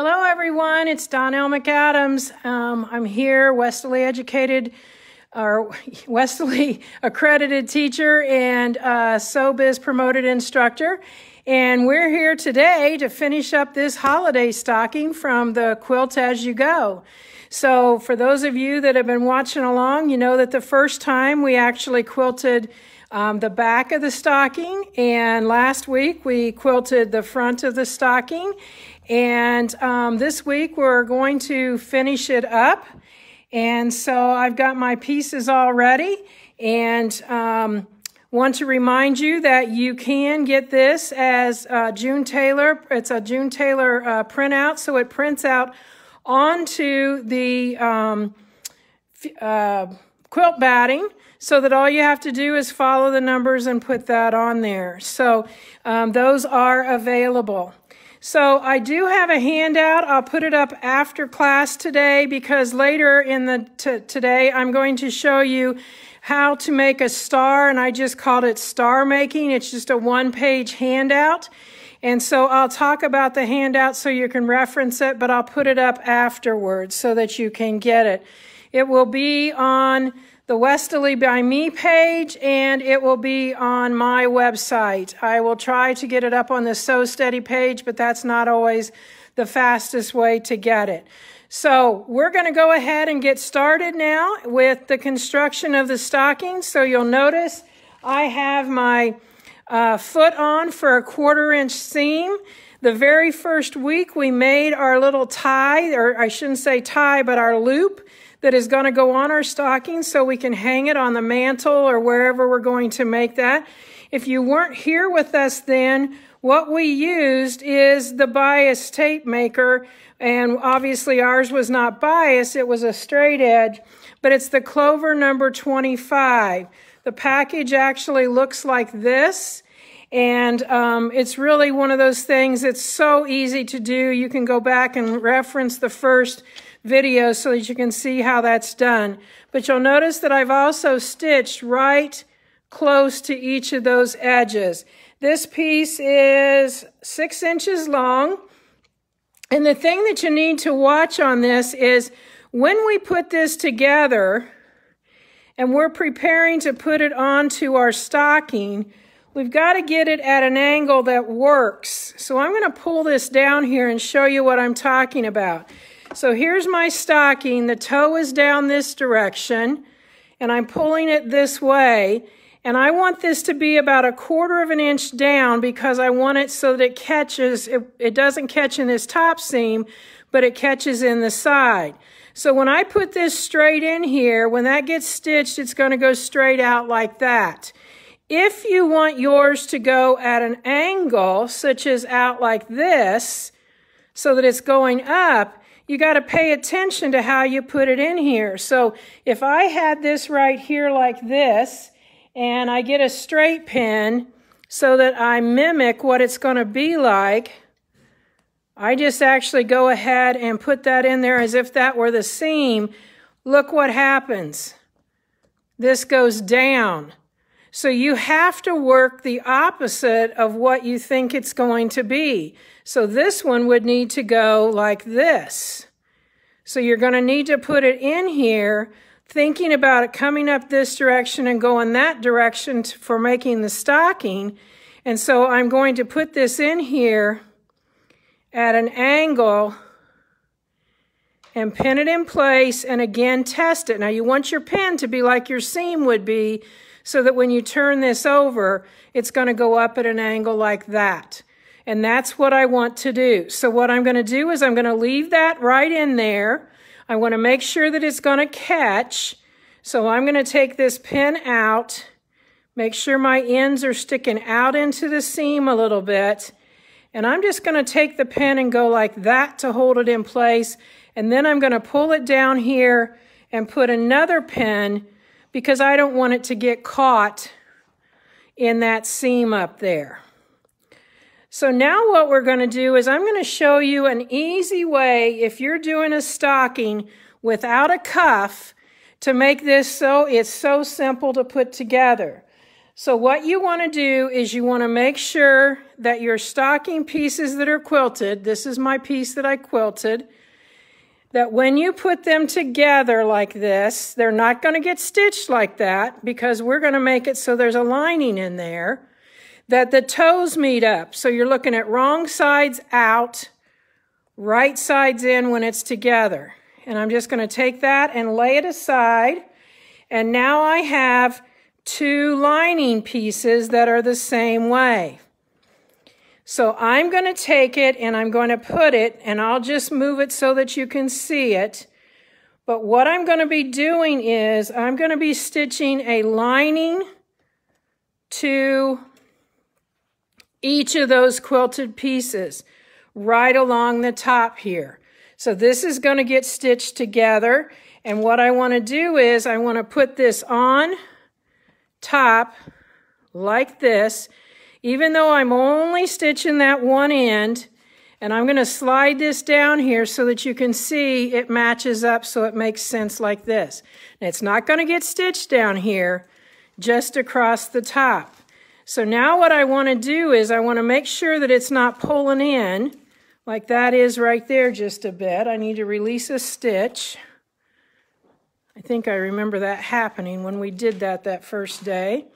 Hello, everyone. It's Donelle McAdams. Um, I'm here, Westalee educated or Westalee accredited teacher and uh, SoBiz promoted instructor. And we're here today to finish up this holiday stocking from the Quilt As You Go. So for those of you that have been watching along, you know that the first time we actually quilted um, the back of the stocking, and last week we quilted the front of the stocking. And um, this week we're going to finish it up. And so I've got my pieces all ready and um, want to remind you that you can get this as uh, June Taylor. It's a June Taylor uh, printout, so it prints out onto the um, uh, quilt batting so that all you have to do is follow the numbers and put that on there. So um, those are available. So I do have a handout. I'll put it up after class today because later in the today I'm going to show you how to make a star and I just called it star making. It's just a one page handout. And so I'll talk about the handout so you can reference it, but I'll put it up afterwards so that you can get it. It will be on the Westalee by Me page, and it will be on my website. I will try to get it up on the Sew Steady page, but that's not always the fastest way to get it. So we're going to go ahead and get started now with the construction of the stocking. So you'll notice I have my uh, foot on for a quarter inch seam. The very first week we made our little tie, or I shouldn't say tie, but our loop that is going to go on our stocking so we can hang it on the mantle or wherever we're going to make that. If you weren't here with us then, what we used is the bias tape maker, and obviously ours was not bias, it was a straight edge, but it's the Clover number 25. The package actually looks like this. And um, it's really one of those things that's so easy to do. You can go back and reference the first video so that you can see how that's done. But you'll notice that I've also stitched right close to each of those edges. This piece is six inches long. And the thing that you need to watch on this is when we put this together and we're preparing to put it onto our stocking, we've got to get it at an angle that works. So I'm going to pull this down here and show you what I'm talking about. So here's my stocking. The toe is down this direction, and I'm pulling it this way. And I want this to be about a quarter of an inch down because I want it so that it catches, it, it doesn't catch in this top seam, but it catches in the side. So when I put this straight in here, when that gets stitched, it's going to go straight out like that. If you want yours to go at an angle, such as out like this, so that it's going up, you got to pay attention to how you put it in here. So if I had this right here like this, and I get a straight pin so that I mimic what it's going to be like, I just actually go ahead and put that in there as if that were the seam. Look what happens. This goes down. So you have to work the opposite of what you think it's going to be. So this one would need to go like this. So you're going to need to put it in here, thinking about it coming up this direction and going that direction for making the stocking. And so I'm going to put this in here at an angle and pin it in place and again test it. Now you want your pin to be like your seam would be so that when you turn this over, it's going to go up at an angle like that. And that's what I want to do. So what I'm going to do is I'm going to leave that right in there. I want to make sure that it's going to catch. So I'm going to take this pin out, make sure my ends are sticking out into the seam a little bit. And I'm just going to take the pin and go like that to hold it in place. And then I'm going to pull it down here and put another pin because I don't want it to get caught in that seam up there. So now what we're going to do is I'm going to show you an easy way if you're doing a stocking without a cuff to make this so it's so simple to put together. So what you want to do is you want to make sure that your stocking pieces that are quilted, this is my piece that I quilted, that when you put them together like this, they're not going to get stitched like that because we're going to make it so there's a lining in there, that the toes meet up. So you're looking at wrong sides out, right sides in when it's together. And I'm just going to take that and lay it aside. And now I have two lining pieces that are the same way. So I'm going to take it and I'm going to put it, and I'll just move it so that you can see it. But what I'm going to be doing is I'm going to be stitching a lining to each of those quilted pieces right along the top here. So this is going to get stitched together. And what I want to do is I want to put this on top like this, even though I'm only stitching that one end, and I'm going to slide this down here so that you can see it matches up so it makes sense like this. And it's not going to get stitched down here, just across the top. So now what I want to do is I want to make sure that it's not pulling in like that is right there just a bit. I need to release a stitch. I think I remember that happening when we did that that first day.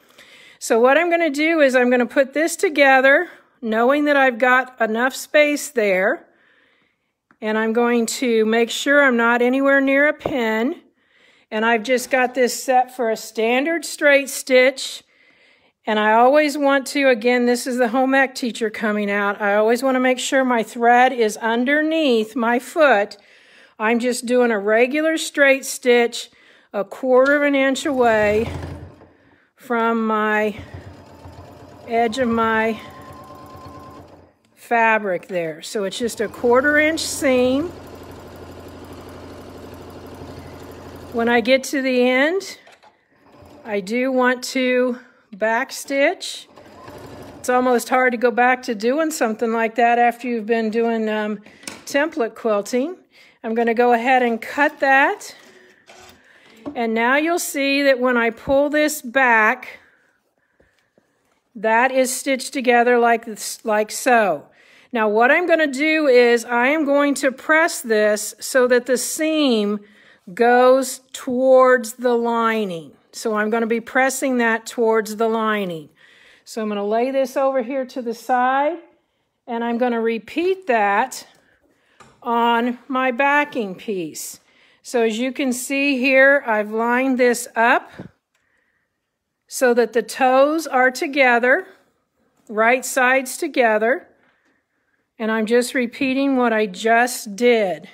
So what I'm going to do is I'm going to put this together, knowing that I've got enough space there. And I'm going to make sure I'm not anywhere near a pin. And I've just got this set for a standard straight stitch. And I always want to, again, this is the home ec teacher coming out. I always want to make sure my thread is underneath my foot I'm just doing a regular straight stitch a quarter of an inch away from my edge of my fabric there. So it's just a quarter inch seam. When I get to the end, I do want to back stitch. It's almost hard to go back to doing something like that after you've been doing um, template quilting. I'm going to go ahead and cut that. And now you'll see that when I pull this back, that is stitched together like, this, like so. Now what I'm going to do is I am going to press this so that the seam goes towards the lining. So I'm going to be pressing that towards the lining. So I'm going to lay this over here to the side and I'm going to repeat that on my backing piece. So as you can see here, I've lined this up so that the toes are together, right sides together, and I'm just repeating what I just did.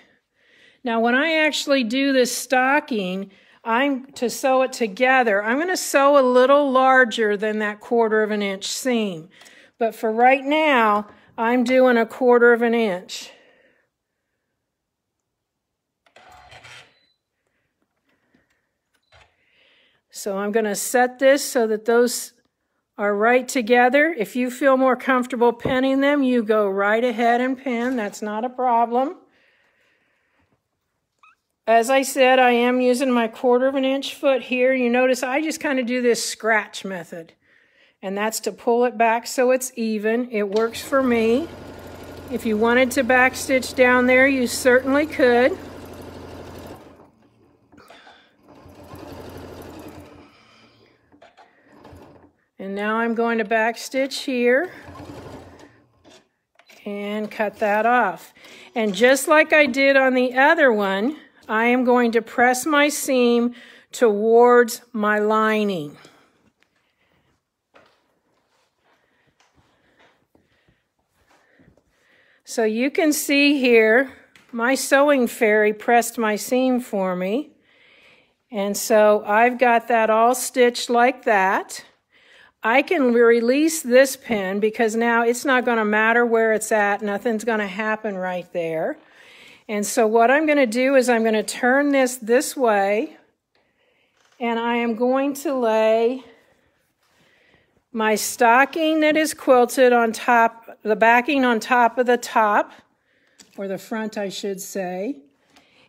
Now when I actually do this stocking, I'm to sew it together, I'm going to sew a little larger than that quarter of an inch seam. But for right now, I'm doing a quarter of an inch. So I'm going to set this so that those are right together. If you feel more comfortable pinning them, you go right ahead and pin. That's not a problem. As I said, I am using my quarter of an inch foot here. You notice I just kind of do this scratch method. And that's to pull it back so it's even. It works for me. If you wanted to backstitch down there, you certainly could. And now I'm going to backstitch here and cut that off. And just like I did on the other one, I am going to press my seam towards my lining. So you can see here, my sewing fairy pressed my seam for me. And so I've got that all stitched like that. I can release this pin because now it's not going to matter where it's at. Nothing's going to happen right there. And so what I'm going to do is I'm going to turn this this way and I am going to lay my stocking that is quilted on top, the backing on top of the top, or the front I should say,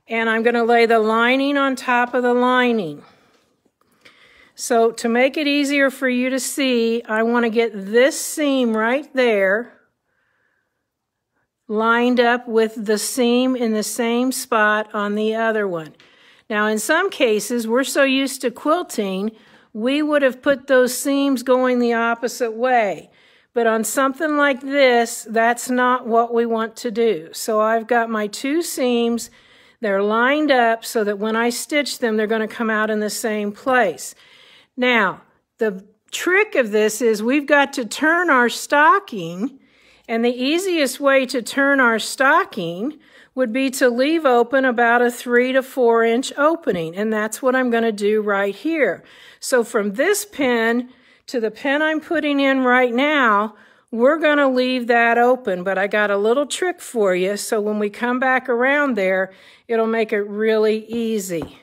and I'm going to lay the lining on top of the lining. So to make it easier for you to see, I want to get this seam right there lined up with the seam in the same spot on the other one. Now, in some cases, we're so used to quilting, we would have put those seams going the opposite way. But on something like this, that's not what we want to do. So I've got my two seams. They're lined up so that when I stitch them, they're going to come out in the same place. Now, the trick of this is we've got to turn our stocking, and the easiest way to turn our stocking would be to leave open about a three to four inch opening, and that's what I'm going to do right here. So from this pin to the pin I'm putting in right now, we're going to leave that open, but I got a little trick for you, so when we come back around there, it'll make it really easy.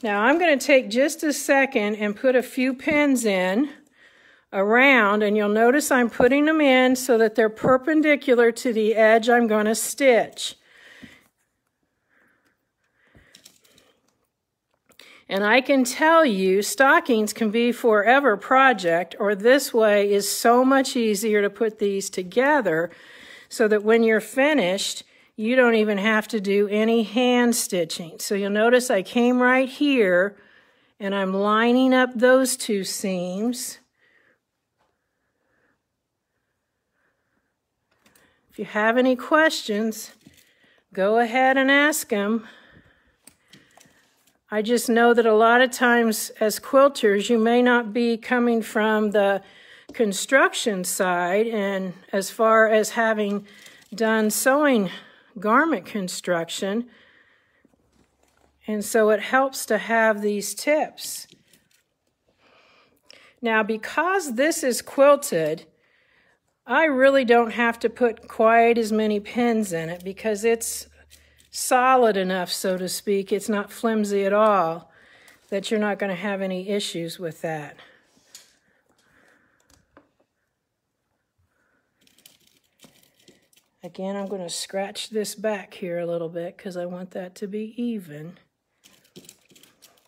Now I'm going to take just a second and put a few pins in around, and you'll notice I'm putting them in so that they're perpendicular to the edge I'm going to stitch. And I can tell you, stockings can be forever project, or this way is so much easier to put these together so that when you're finished, you don't even have to do any hand stitching. So you'll notice I came right here and I'm lining up those two seams. You have any questions, go ahead and ask them. I just know that a lot of times as quilters, you may not be coming from the construction side, and as far as having done sewing garment construction, and so it helps to have these tips. Now, because this is quilted, I really don't have to put quite as many pins in it because it's solid enough, so to speak, it's not flimsy at all, that you're not going to have any issues with that. Again, I'm going to scratch this back here a little bit because I want that to be even.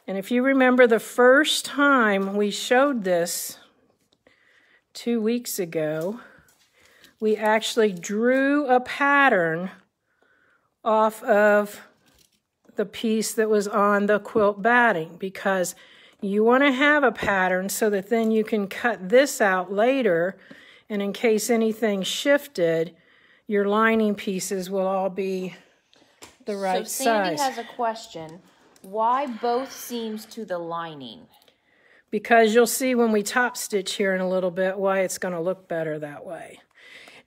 And if you remember the first time we showed this two weeks ago, we actually drew a pattern off of the piece that was on the quilt batting because you want to have a pattern so that then you can cut this out later and in case anything shifted, your lining pieces will all be the right so Sandy size. has a question. Why both seams to the lining? Because you'll see when we top stitch here in a little bit why it's going to look better that way.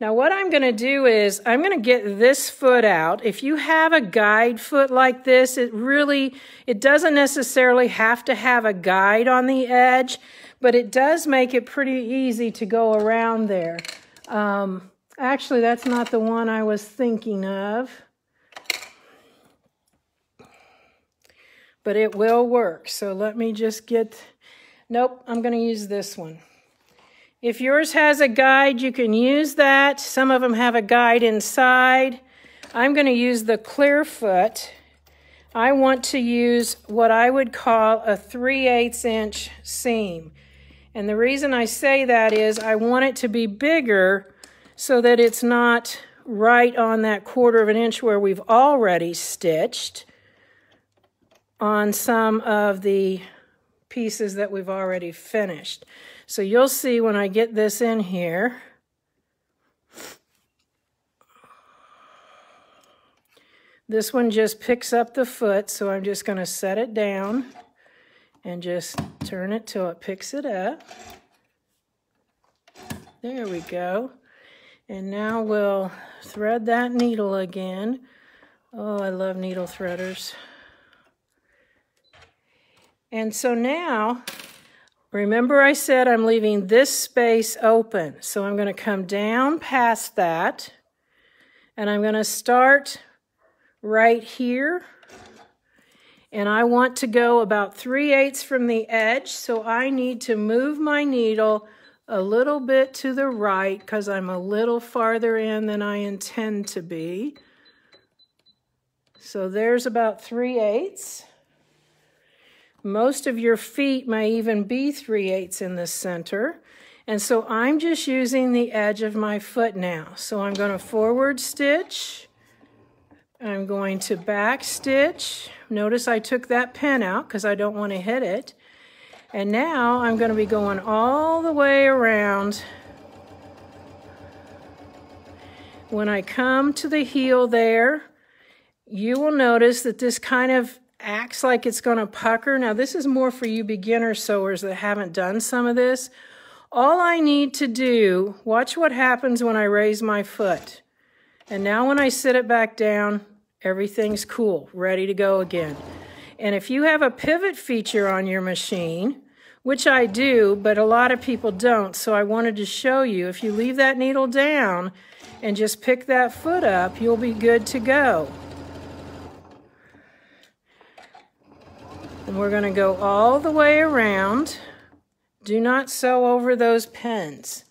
Now what I'm going to do is I'm going to get this foot out. If you have a guide foot like this, it really, it doesn't necessarily have to have a guide on the edge, but it does make it pretty easy to go around there. Um, actually, that's not the one I was thinking of. But it will work. So let me just get, nope, I'm going to use this one. If yours has a guide, you can use that. Some of them have a guide inside. I'm going to use the Clearfoot. I want to use what I would call a 3 8 inch seam. And the reason I say that is I want it to be bigger so that it's not right on that quarter of an inch where we've already stitched on some of the pieces that we've already finished. So you'll see when I get this in here, this one just picks up the foot, so I'm just going to set it down and just turn it till it picks it up. There we go. And now we'll thread that needle again. Oh, I love needle threaders. And so now Remember I said I'm leaving this space open. So I'm going to come down past that and I'm going to start right here. And I want to go about 3 eighths from the edge. So I need to move my needle a little bit to the right because I'm a little farther in than I intend to be. So there's about 3 eighths. Most of your feet may even be 3 eighths in the center. And so I'm just using the edge of my foot now. So I'm going to forward stitch. I'm going to back stitch. Notice I took that pin out because I don't want to hit it. And now I'm going to be going all the way around. When I come to the heel there, you will notice that this kind of acts like it's going to pucker. Now this is more for you beginner sewers that haven't done some of this. All I need to do, watch what happens when I raise my foot. And now when I sit it back down, everything's cool, ready to go again. And if you have a pivot feature on your machine, which I do, but a lot of people don't, so I wanted to show you, if you leave that needle down and just pick that foot up, you'll be good to go. And we're going to go all the way around. Do not sew over those pins.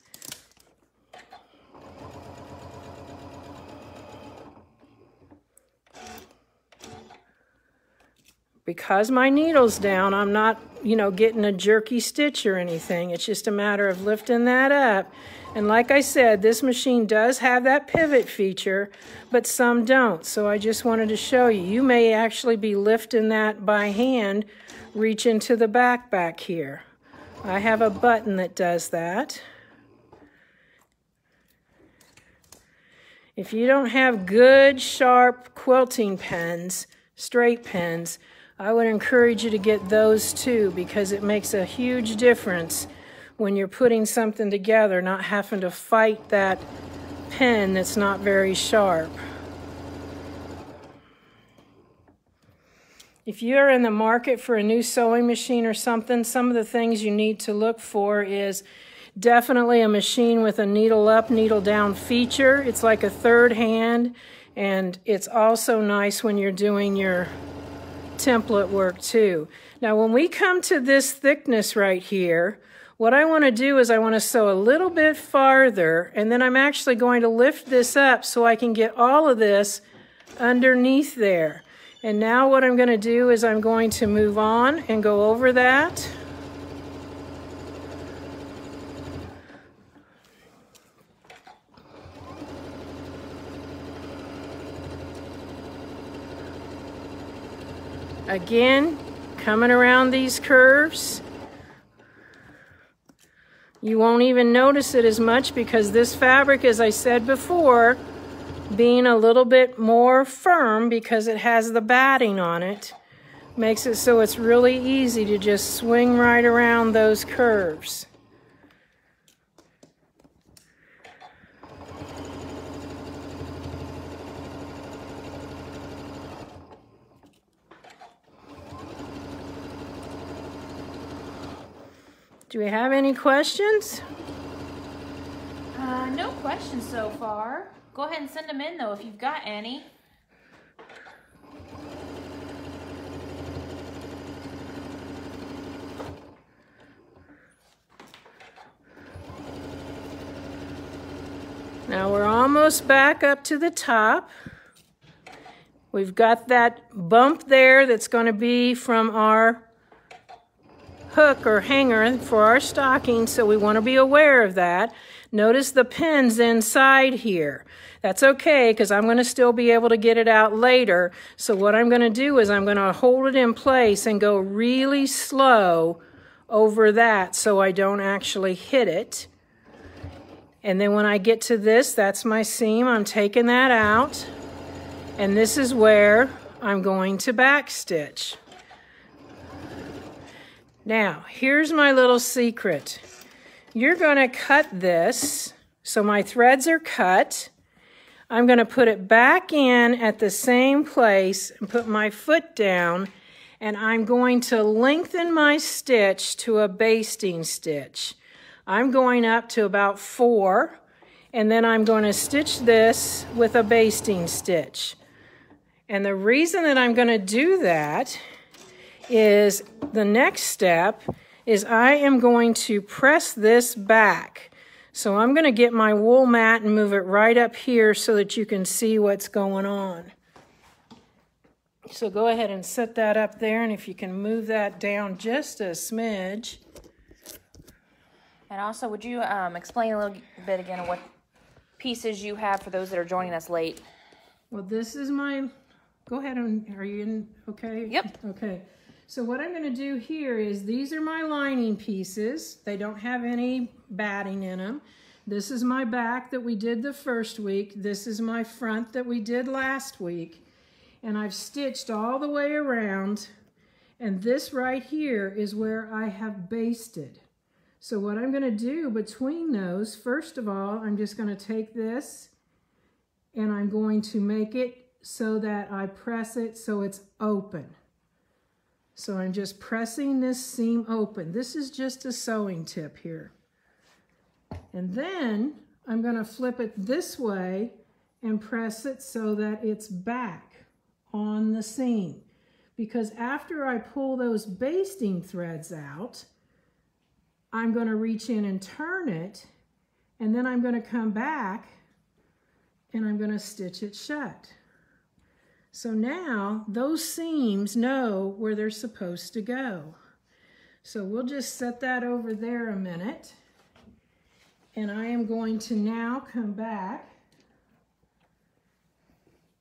Because my needle's down, I'm not, you know, getting a jerky stitch or anything. It's just a matter of lifting that up. And like I said, this machine does have that pivot feature, but some don't. So I just wanted to show you. You may actually be lifting that by hand, reach into the back back here. I have a button that does that. If you don't have good, sharp quilting pens, straight pens, I would encourage you to get those too because it makes a huge difference when you're putting something together, not having to fight that pen that's not very sharp. If you're in the market for a new sewing machine or something, some of the things you need to look for is definitely a machine with a needle up, needle down feature. It's like a third hand, and it's also nice when you're doing your template work too. Now, when we come to this thickness right here, what I want to do is I want to sew a little bit farther, and then I'm actually going to lift this up so I can get all of this underneath there. And now what I'm going to do is I'm going to move on and go over that. Again, coming around these curves. You won't even notice it as much because this fabric, as I said before, being a little bit more firm because it has the batting on it makes it so it's really easy to just swing right around those curves. Do we have any questions? Uh, no questions so far. Go ahead and send them in though if you've got any. Now we're almost back up to the top. We've got that bump there that's going to be from our hook or hanger for our stocking, so we want to be aware of that. Notice the pins inside here. That's okay because I'm going to still be able to get it out later. So what I'm going to do is I'm going to hold it in place and go really slow over that so I don't actually hit it. And then when I get to this, that's my seam. I'm taking that out. And this is where I'm going to backstitch. Now, here's my little secret. You're going to cut this. So my threads are cut. I'm going to put it back in at the same place and put my foot down and I'm going to lengthen my stitch to a basting stitch. I'm going up to about four and then I'm going to stitch this with a basting stitch. And the reason that I'm going to do that is the next step is I am going to press this back. So I'm going to get my wool mat and move it right up here so that you can see what's going on. So go ahead and set that up there, and if you can move that down just a smidge. And also, would you um, explain a little bit again of what pieces you have for those that are joining us late? Well, this is my, go ahead and, are you in, okay? Yep. Okay. So what I'm going to do here is these are my lining pieces. They don't have any batting in them. This is my back that we did the first week. This is my front that we did last week. And I've stitched all the way around. And this right here is where I have basted. So what I'm going to do between those, first of all, I'm just going to take this and I'm going to make it so that I press it so it's open. So I'm just pressing this seam open. This is just a sewing tip here. And then I'm going to flip it this way and press it so that it's back on the seam. Because after I pull those basting threads out, I'm going to reach in and turn it, and then I'm going to come back and I'm going to stitch it shut. So now those seams know where they're supposed to go. So we'll just set that over there a minute. And I am going to now come back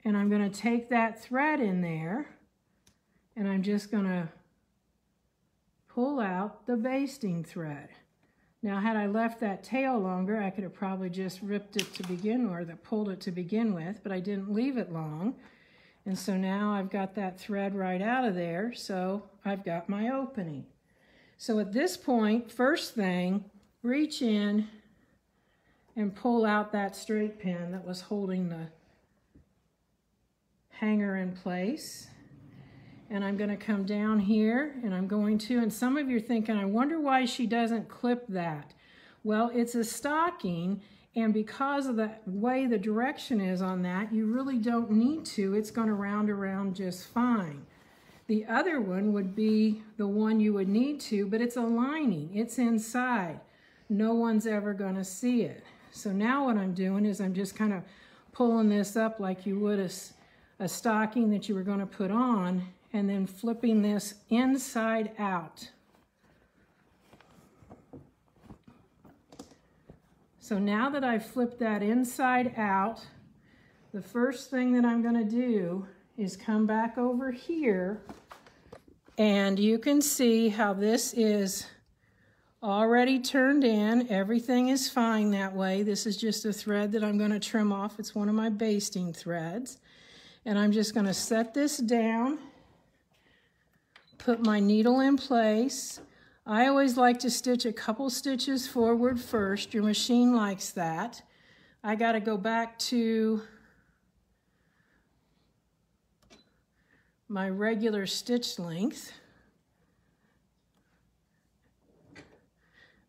and I'm going to take that thread in there and I'm just going to pull out the basting thread. Now, had I left that tail longer, I could have probably just ripped it to begin with, or pulled it to begin with, but I didn't leave it long. And so now I've got that thread right out of there, so I've got my opening. So at this point, first thing, reach in and pull out that straight pin that was holding the hanger in place and I'm going to come down here and I'm going to, and some of you are thinking, I wonder why she doesn't clip that. Well, it's a stocking and because of the way the direction is on that, you really don't need to. It's going to round around just fine. The other one would be the one you would need to, but it's a lining. It's inside. No one's ever going to see it. So now what I'm doing is I'm just kind of pulling this up like you would a, a stocking that you were going to put on and then flipping this inside out. So now that I've flipped that inside out, the first thing that I'm going to do is come back over here and you can see how this is already turned in. Everything is fine that way. This is just a thread that I'm going to trim off. It's one of my basting threads. And I'm just going to set this down put my needle in place. I always like to stitch a couple stitches forward first. Your machine likes that. I got to go back to my regular stitch length.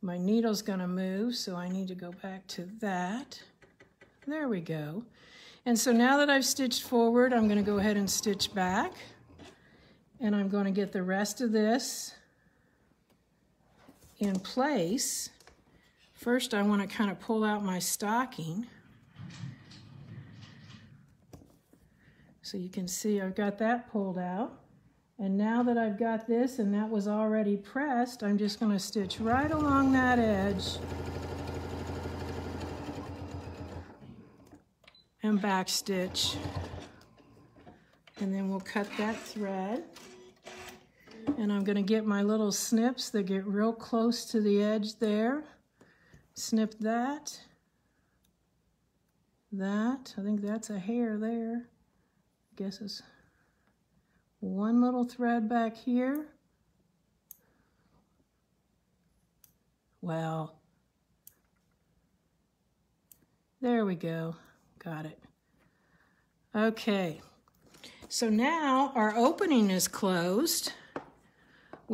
My needle's going to move, so I need to go back to that. There we go. And so now that I've stitched forward, I'm going to go ahead and stitch back. And I'm going to get the rest of this in place. First, I want to kind of pull out my stocking. So you can see I've got that pulled out. And now that I've got this and that was already pressed, I'm just going to stitch right along that edge and back stitch. And then we'll cut that thread. And I'm going to get my little snips that get real close to the edge there. Snip that. That. I think that's a hair there. I guess it's one little thread back here. Well, there we go. Got it. Okay. So now our opening is closed.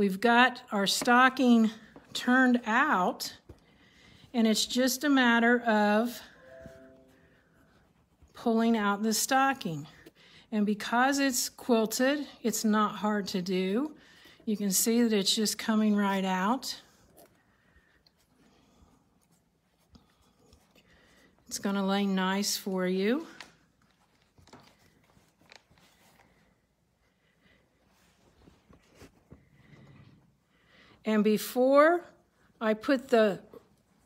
We've got our stocking turned out and it's just a matter of pulling out the stocking. And because it's quilted, it's not hard to do. You can see that it's just coming right out. It's going to lay nice for you. And before I put the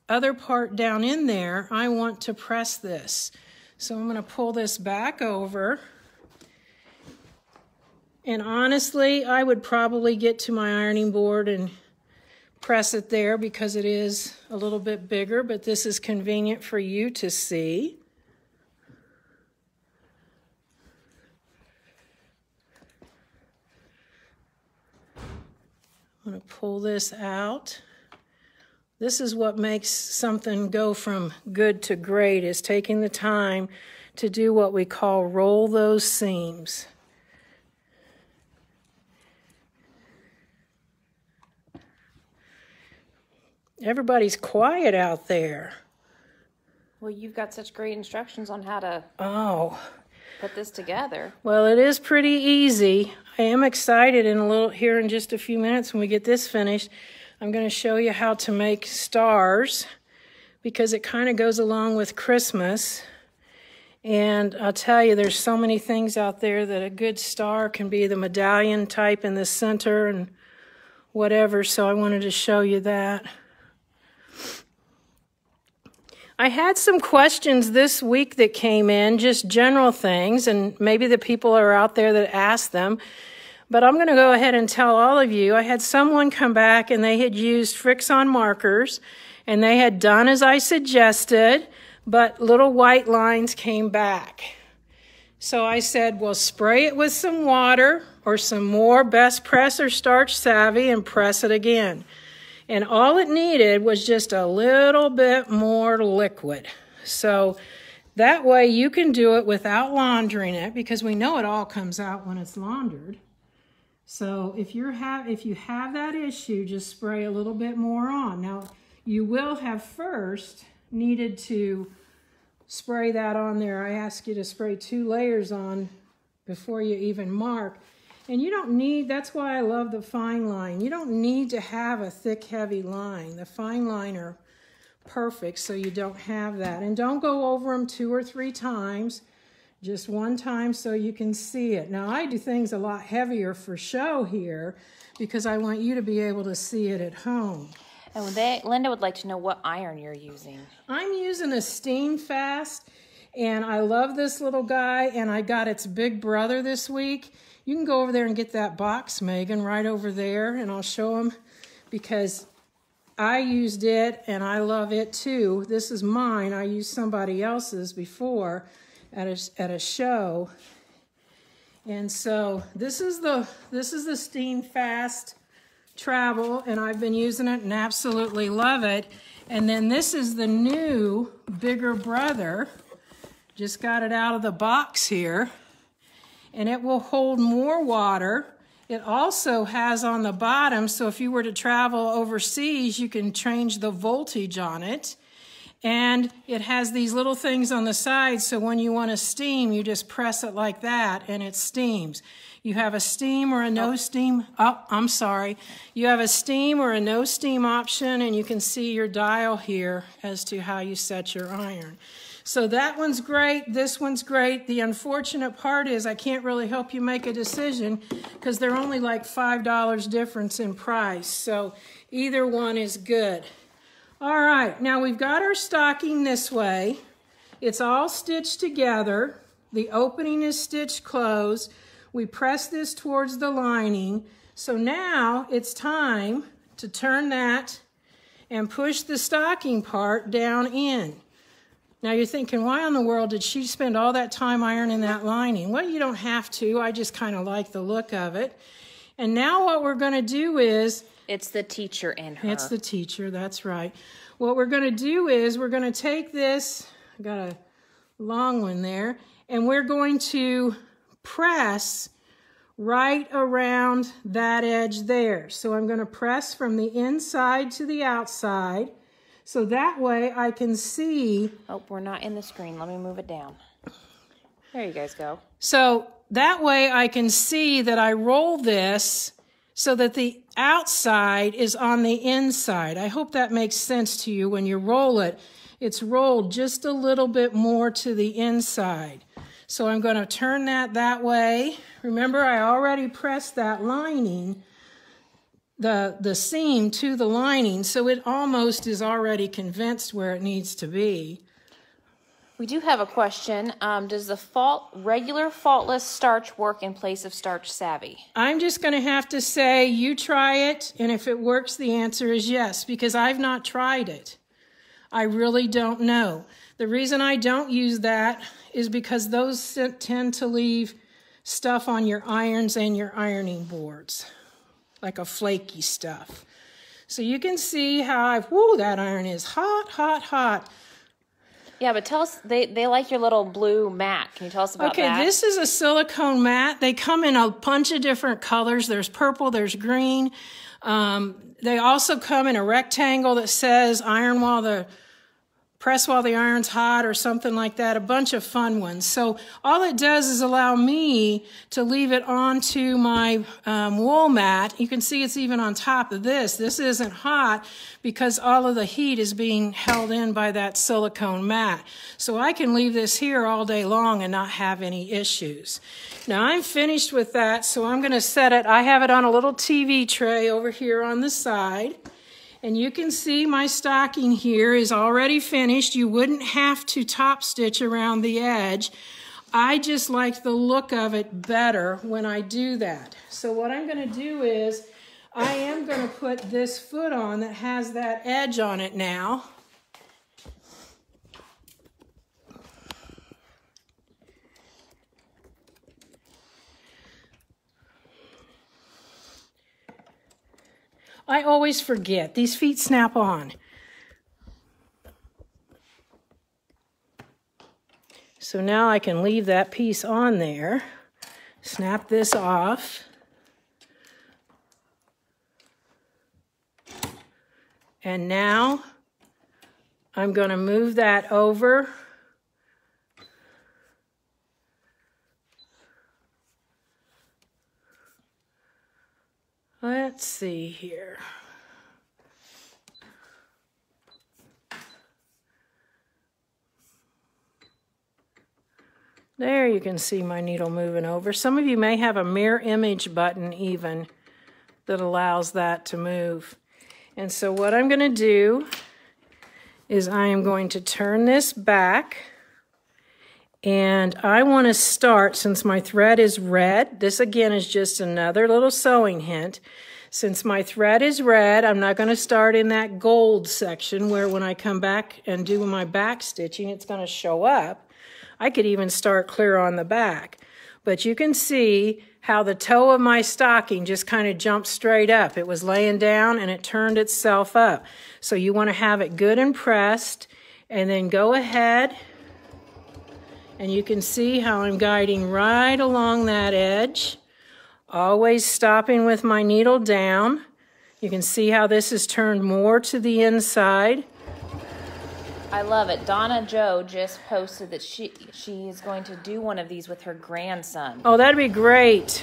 other part down in there, I want to press this. So I'm going to pull this back over. And honestly, I would probably get to my ironing board and press it there because it is a little bit bigger, but this is convenient for you to see. I'm going to pull this out. This is what makes something go from good to great is taking the time to do what we call roll those seams. Everybody's quiet out there. Well, you've got such great instructions on how to Oh, put this together. well, it is pretty easy. I am excited in a little here in just a few minutes when we get this finished. I'm going to show you how to make stars because it kind of goes along with Christmas. And I'll tell you, there's so many things out there that a good star can be the medallion type in the center and whatever. So I wanted to show you that. I had some questions this week that came in, just general things, and maybe the people are out there that asked them. But I'm going to go ahead and tell all of you. I had someone come back and they had used Frixion markers and they had done as I suggested, but little white lines came back. So I said, well, spray it with some water or some more Best Press or Starch Savvy and press it again. And all it needed was just a little bit more liquid. So that way you can do it without laundering it because we know it all comes out when it's laundered. So if you're have if you have that issue, just spray a little bit more on. Now you will have first needed to spray that on there. I ask you to spray two layers on before you even mark. And you don't need, that's why I love the fine line. You don't need to have a thick, heavy line. The fine line are perfect so you don't have that. And don't go over them two or three times, just one time so you can see it. Now I do things a lot heavier for show here because I want you to be able to see it at home. Oh, and they, Linda would like to know what iron you're using. I'm using a Steam Fast, and I love this little guy, and I got its big brother this week. You can go over there and get that box, Megan, right over there, and I'll show them because I used it and I love it too. This is mine. I used somebody else's before at a, at a show. And so this is the this is the Steam Fast Travel, and I've been using it and absolutely love it. And then this is the new bigger brother. Just got it out of the box here and it will hold more water. It also has on the bottom, so if you were to travel overseas, you can change the voltage on it. And it has these little things on the side, so when you want to steam, you just press it like that and it steams. You have a steam or a no oh. steam. Oh, I'm sorry. You have a steam or a no steam option, and you can see your dial here as to how you set your iron. So that one's great. This one's great. The unfortunate part is I can't really help you make a decision because they're only like $5 difference in price. So either one is good. All right, now we've got our stocking this way. It's all stitched together. The opening is stitched closed. We press this towards the lining. So now it's time to turn that and push the stocking part down in. Now you're thinking, why in the world did she spend all that time ironing that lining? Well, you don't have to. I just kind of like the look of it. And now what we're going to do is It's the teacher in her. it's the teacher, that's right. What we're going to do is we're going to take this, I got a long one there, and we're going to press right around that edge there. So I'm going to press from the inside to the outside. So that way I can see. Oh, we're not in the screen. Let me move it down. There you guys go. So that way I can see that I roll this so that the outside is on the inside. I hope that makes sense to you when you roll it. It's rolled just a little bit more to the inside. So I'm going to turn that that way. Remember, I already pressed that lining the, the seam to the lining so it almost is already convinced where it needs to be. We do have a question. Um, does the fault regular faultless starch work in place of starch savvy? I'm just going to have to say you try it, and if it works, the answer is yes, because I've not tried it. I really don't know. The reason I don't use that is because those tend to leave stuff on your irons and your ironing boards, like a flaky stuff. So you can see how I've, whoo, that iron is hot, hot, hot. Yeah, but tell us, they, they like your little blue mat. Can you tell us about okay, that? Okay, this is a silicone mat. They come in a bunch of different colors. There's purple, there's green. Um, they also come in a rectangle that says iron while the press while the iron's hot or something like that, a bunch of fun ones. So all it does is allow me to leave it onto my um, wool mat. You can see it's even on top of this. This isn't hot because all of the heat is being held in by that silicone mat. So I can leave this here all day long and not have any issues. Now I'm finished with that, so I'm going to set it. I have it on a little TV tray over here on the side. And you can see my stocking here is already finished. You wouldn't have to top stitch around the edge. I just like the look of it better when I do that. So what I'm going to do is I am going to put this foot on that has that edge on it now. I always forget. These feet snap on. So now I can leave that piece on there, snap this off, and now I'm going to move that over Let's see here. There you can see my needle moving over. Some of you may have a mirror image button even that allows that to move. And so what I'm going to do is I am going to turn this back and I want to start, since my thread is red, this again is just another little sewing hint. Since my thread is red, I'm not going to start in that gold section where when I come back and do my back stitching, it's going to show up. I could even start clear on the back. But you can see how the toe of my stocking just kind of jumped straight up. It was laying down and it turned itself up. So you want to have it good and pressed and then go ahead and you can see how I'm guiding right along that edge, always stopping with my needle down. You can see how this is turned more to the inside. I love it. Donna Joe just posted that she she is going to do one of these with her grandson. Oh, that'd be great.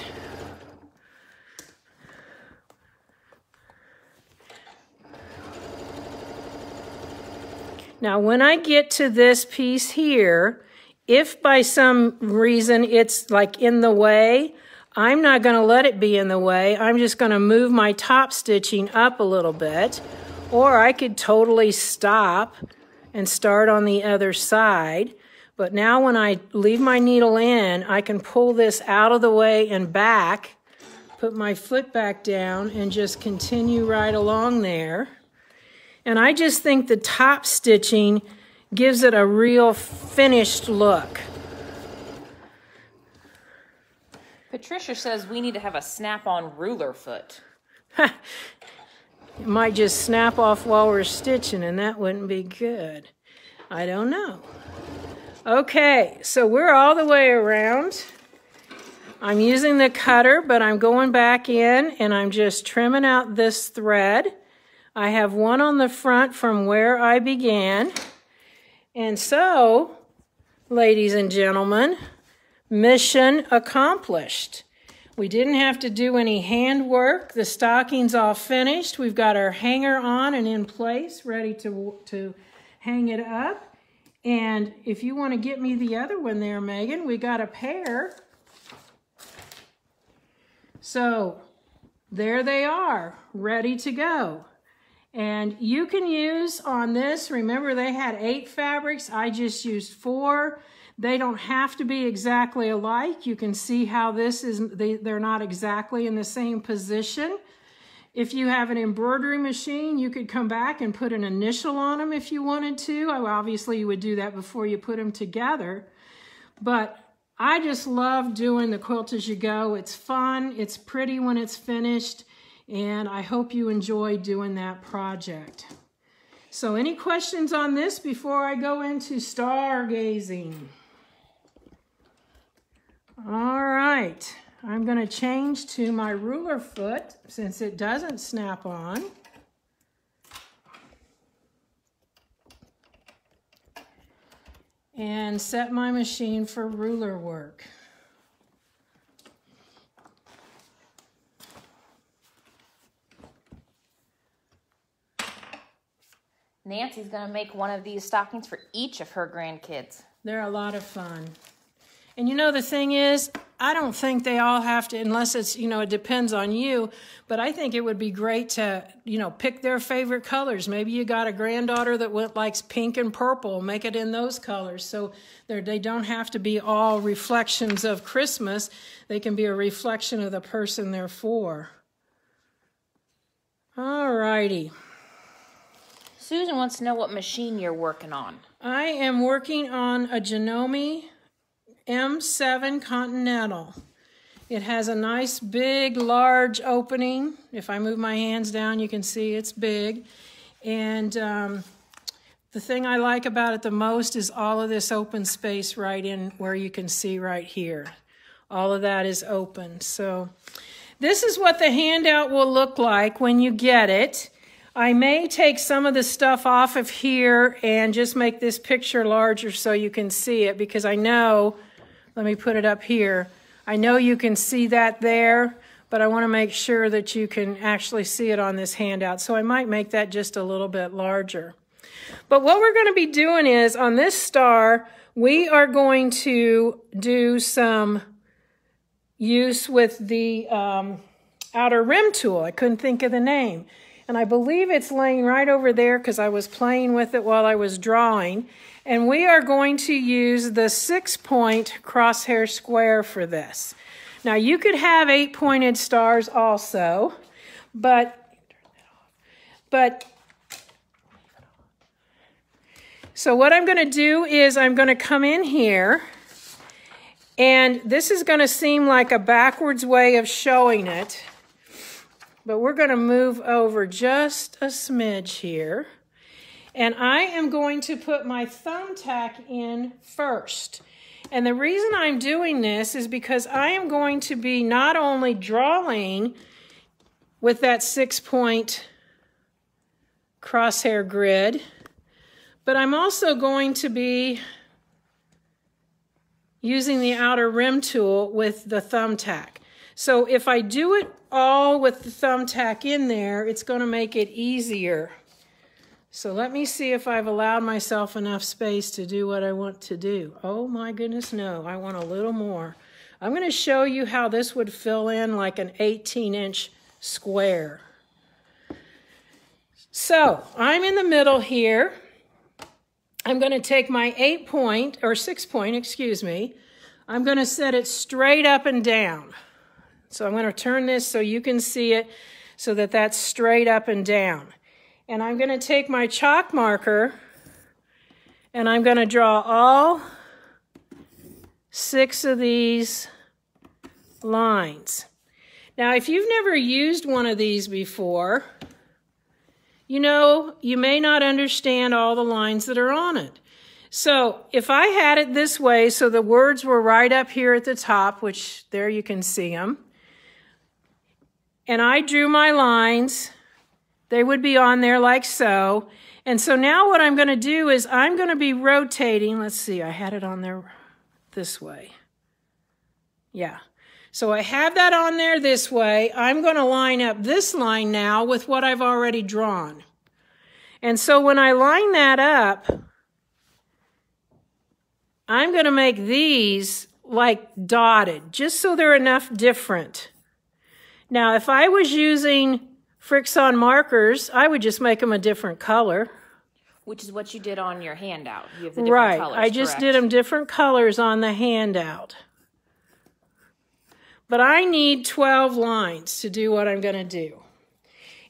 Now, when I get to this piece here, if by some reason it's like in the way, I'm not going to let it be in the way. I'm just going to move my top stitching up a little bit. Or I could totally stop and start on the other side. But now when I leave my needle in, I can pull this out of the way and back, put my foot back down, and just continue right along there. And I just think the top stitching gives it a real finished look. Patricia says we need to have a snap-on ruler foot. it might just snap off while we're stitching and that wouldn't be good. I don't know. Okay, so we're all the way around. I'm using the cutter, but I'm going back in and I'm just trimming out this thread. I have one on the front from where I began. And so, ladies and gentlemen, mission accomplished. We didn't have to do any handwork. The stocking's all finished. We've got our hanger on and in place, ready to, to hang it up. And if you want to get me the other one there, Megan, we got a pair. So there they are, ready to go. And you can use on this, remember they had eight fabrics, I just used four. They don't have to be exactly alike. You can see how this is, they, they're not exactly in the same position. If you have an embroidery machine, you could come back and put an initial on them if you wanted to. Oh, obviously, you would do that before you put them together. But I just love doing the quilt as you go. It's fun, it's pretty when it's finished, and I hope you enjoy doing that project. So any questions on this before I go into stargazing? All right, I'm gonna change to my ruler foot since it doesn't snap on. And set my machine for ruler work. Nancy's going to make one of these stockings for each of her grandkids. They're a lot of fun. And you know, the thing is, I don't think they all have to, unless it's, you know, it depends on you, but I think it would be great to, you know, pick their favorite colors. Maybe you got a granddaughter that likes pink and purple, make it in those colors. So they don't have to be all reflections of Christmas. They can be a reflection of the person they're for. All righty. Susan wants to know what machine you're working on. I am working on a Janome M7 Continental. It has a nice big large opening. If I move my hands down you can see it's big. And um, the thing I like about it the most is all of this open space right in where you can see right here. All of that is open. So this is what the handout will look like when you get it. I may take some of the stuff off of here and just make this picture larger so you can see it because I know let me put it up here. I know you can see that there, but I want to make sure that you can actually see it on this handout. So I might make that just a little bit larger. But what we're going to be doing is on this star, we are going to do some use with the um, outer rim tool. I couldn't think of the name. And I believe it's laying right over there because I was playing with it while I was drawing. And we are going to use the six point crosshair square for this. Now you could have eight pointed stars also, but, but, so what I'm gonna do is I'm gonna come in here and this is gonna seem like a backwards way of showing it, but we're gonna move over just a smidge here. And I am going to put my thumbtack in first. And the reason I'm doing this is because I am going to be not only drawing with that six point crosshair grid, but I'm also going to be using the outer rim tool with the thumbtack. So if I do it all with the thumbtack in there, it's going to make it easier so let me see if I've allowed myself enough space to do what I want to do. Oh my goodness, no, I want a little more. I'm going to show you how this would fill in like an 18 inch square. So I'm in the middle here. I'm going to take my eight point, or six point, excuse me. I'm going to set it straight up and down. So I'm going to turn this so you can see it so that that's straight up and down. And I'm going to take my chalk marker and I'm going to draw all six of these lines. Now, if you've never used one of these before, you know, you may not understand all the lines that are on it. So if I had it this way, so the words were right up here at the top, which there you can see them, and I drew my lines, they would be on there like so. And so now what I'm going to do is I'm going to be rotating. Let's see, I had it on there this way. Yeah. So I have that on there this way. I'm going to line up this line now with what I've already drawn. And so when I line that up, I'm going to make these like dotted, just so they're enough different. Now, if I was using Frixion markers, I would just make them a different color. Which is what you did on your handout. You have the different Right. colors. I just correct? did them different colors on the handout. But I need 12 lines to do what I'm going to do.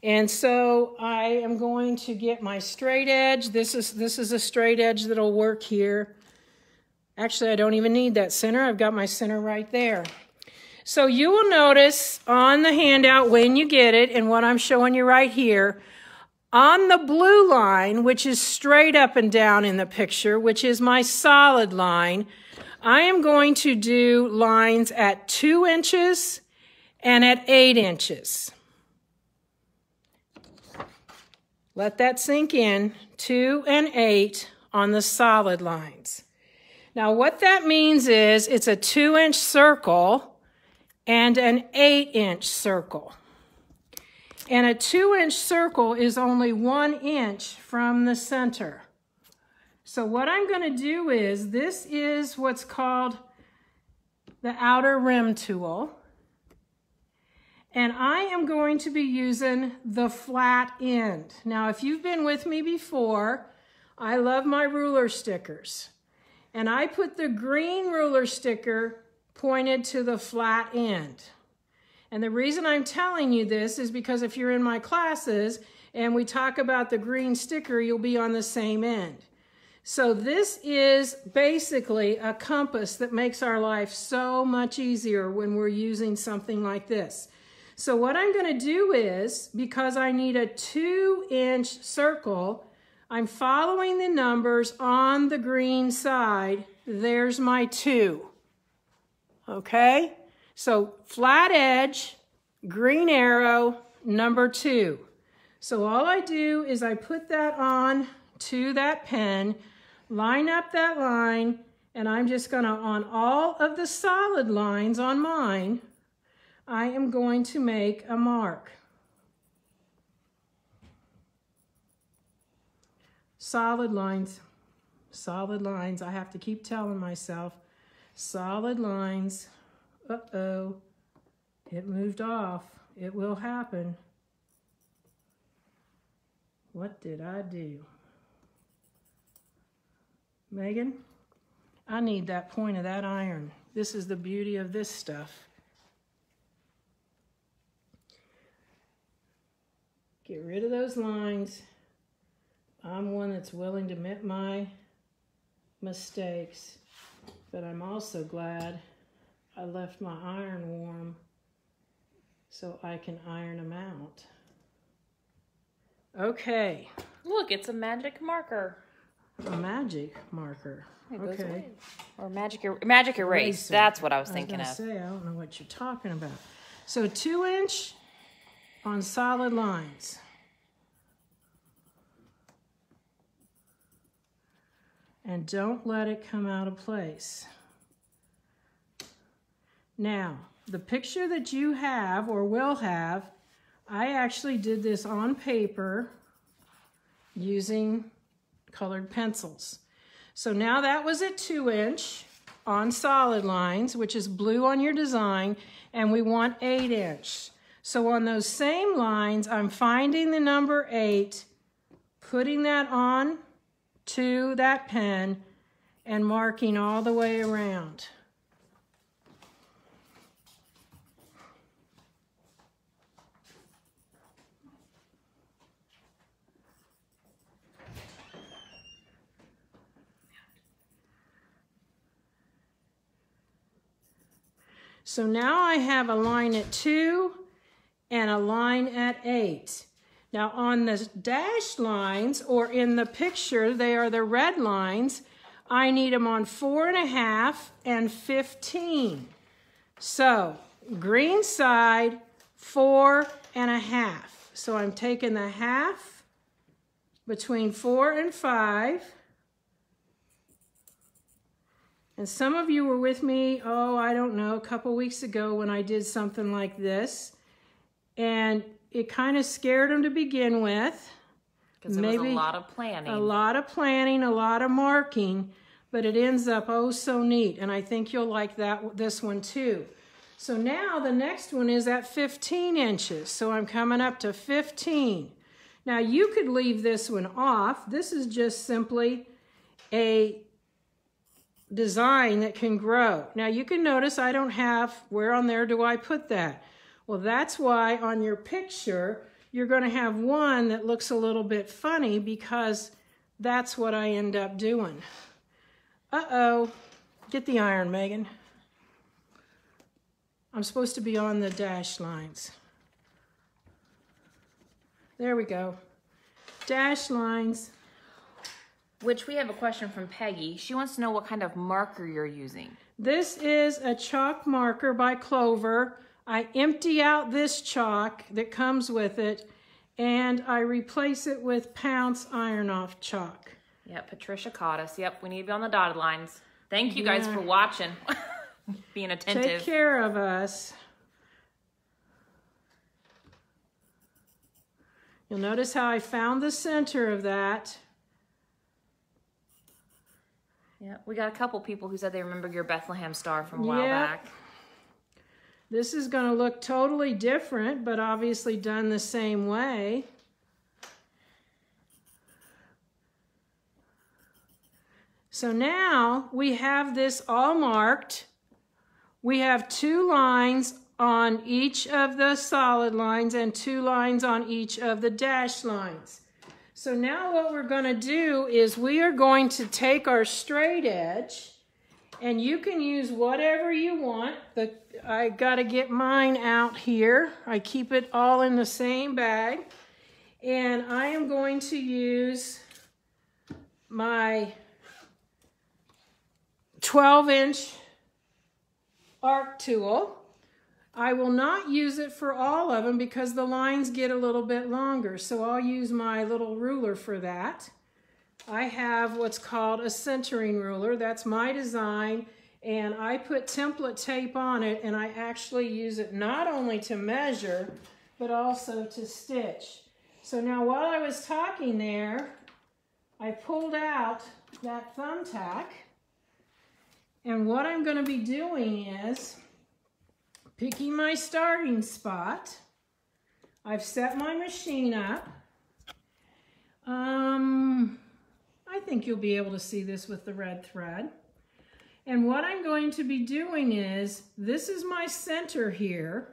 And so I am going to get my straight edge. This is this is a straight edge that'll work here. Actually, I don't even need that center. I've got my center right there. So you will notice on the handout when you get it and what I'm showing you right here, on the blue line, which is straight up and down in the picture, which is my solid line, I am going to do lines at two inches and at eight inches. Let that sink in, two and eight on the solid lines. Now what that means is it's a two inch circle and an eight inch circle. And a two inch circle is only one inch from the center. So what I'm going to do is, this is what's called the outer rim tool. And I am going to be using the flat end. Now, if you've been with me before, I love my ruler stickers. And I put the green ruler sticker pointed to the flat end. And the reason I'm telling you this is because if you're in my classes and we talk about the green sticker, you'll be on the same end. So this is basically a compass that makes our life so much easier when we're using something like this. So what I'm going to do is, because I need a two inch circle, I'm following the numbers on the green side. There's my two. Okay? So flat edge, green arrow, number two. So all I do is I put that on to that pen, line up that line, and I'm just gonna, on all of the solid lines on mine, I am going to make a mark. Solid lines, solid lines. I have to keep telling myself, solid lines. Uh-oh, it moved off. It will happen. What did I do? Megan, I need that point of that iron. This is the beauty of this stuff. Get rid of those lines. I'm one that's willing to admit my mistakes, but I'm also glad I left my iron warm so I can iron them out. Okay, Look, it's a magic marker. a magic marker. Okay. away. Or magic er- magic erase. Eraser. That's what I was I was thinking of. say, I don't know what you're talking about. So two inch on solid lines. And don't let it come out of place. Now, the picture that you have or will have, I actually did this on paper using colored pencils. So now that was at two inch on solid lines, which is blue on your design, and we want eight inch. So on those same lines, I'm finding the number eight, putting that on to that pen, and marking all the way around. So now I have a line at two and a line at eight. Now on the dashed lines or in the picture, they are the red lines. I need them on four and a half and 15. So green side, four and a half. So I'm taking the half between four and five. And some of you were with me, oh, I don't know, a couple weeks ago when I did something like this. And it kind of scared them to begin with. Because was Maybe a lot of planning. A lot of planning, a lot of marking, but it ends up oh so neat. And I think you'll like that this one too. So now the next one is at 15 inches. So I'm coming up to 15. Now you could leave this one off. This is just simply a design that can grow. Now you can notice I don't have, where on there do I put that? Well, that's why on your picture, you're going to have one that looks a little bit funny because that's what I end up doing. Uh-oh. Get the iron, Megan. I'm supposed to be on the dash lines. There we go. Dash lines. Which we have a question from Peggy. She wants to know what kind of marker you're using. This is a chalk marker by Clover. I empty out this chalk that comes with it and I replace it with Pounce Iron Off chalk. Yep, Patricia caught us. Yep, we need to be on the dotted lines. Thank you guys yeah. for watching, being attentive. Take care of us. You'll notice how I found the center of that. Yeah, we got a couple people who said they remember your Bethlehem star from a while yep. back. This is going to look totally different, but obviously done the same way. So now we have this all marked. We have two lines on each of the solid lines and two lines on each of the dash lines. So now what we're going to do is we are going to take our straight edge and you can use whatever you want. The, I got to get mine out here. I keep it all in the same bag. And I am going to use my 12 inch arc tool. I will not use it for all of them because the lines get a little bit longer. So I'll use my little ruler for that. I have what's called a centering ruler. That's my design. And I put template tape on it and I actually use it not only to measure, but also to stitch. So now while I was talking there, I pulled out that thumbtack. And what I'm going to be doing is picking my starting spot. I've set my machine up. Um, I think you'll be able to see this with the red thread. And what I'm going to be doing is, this is my center here.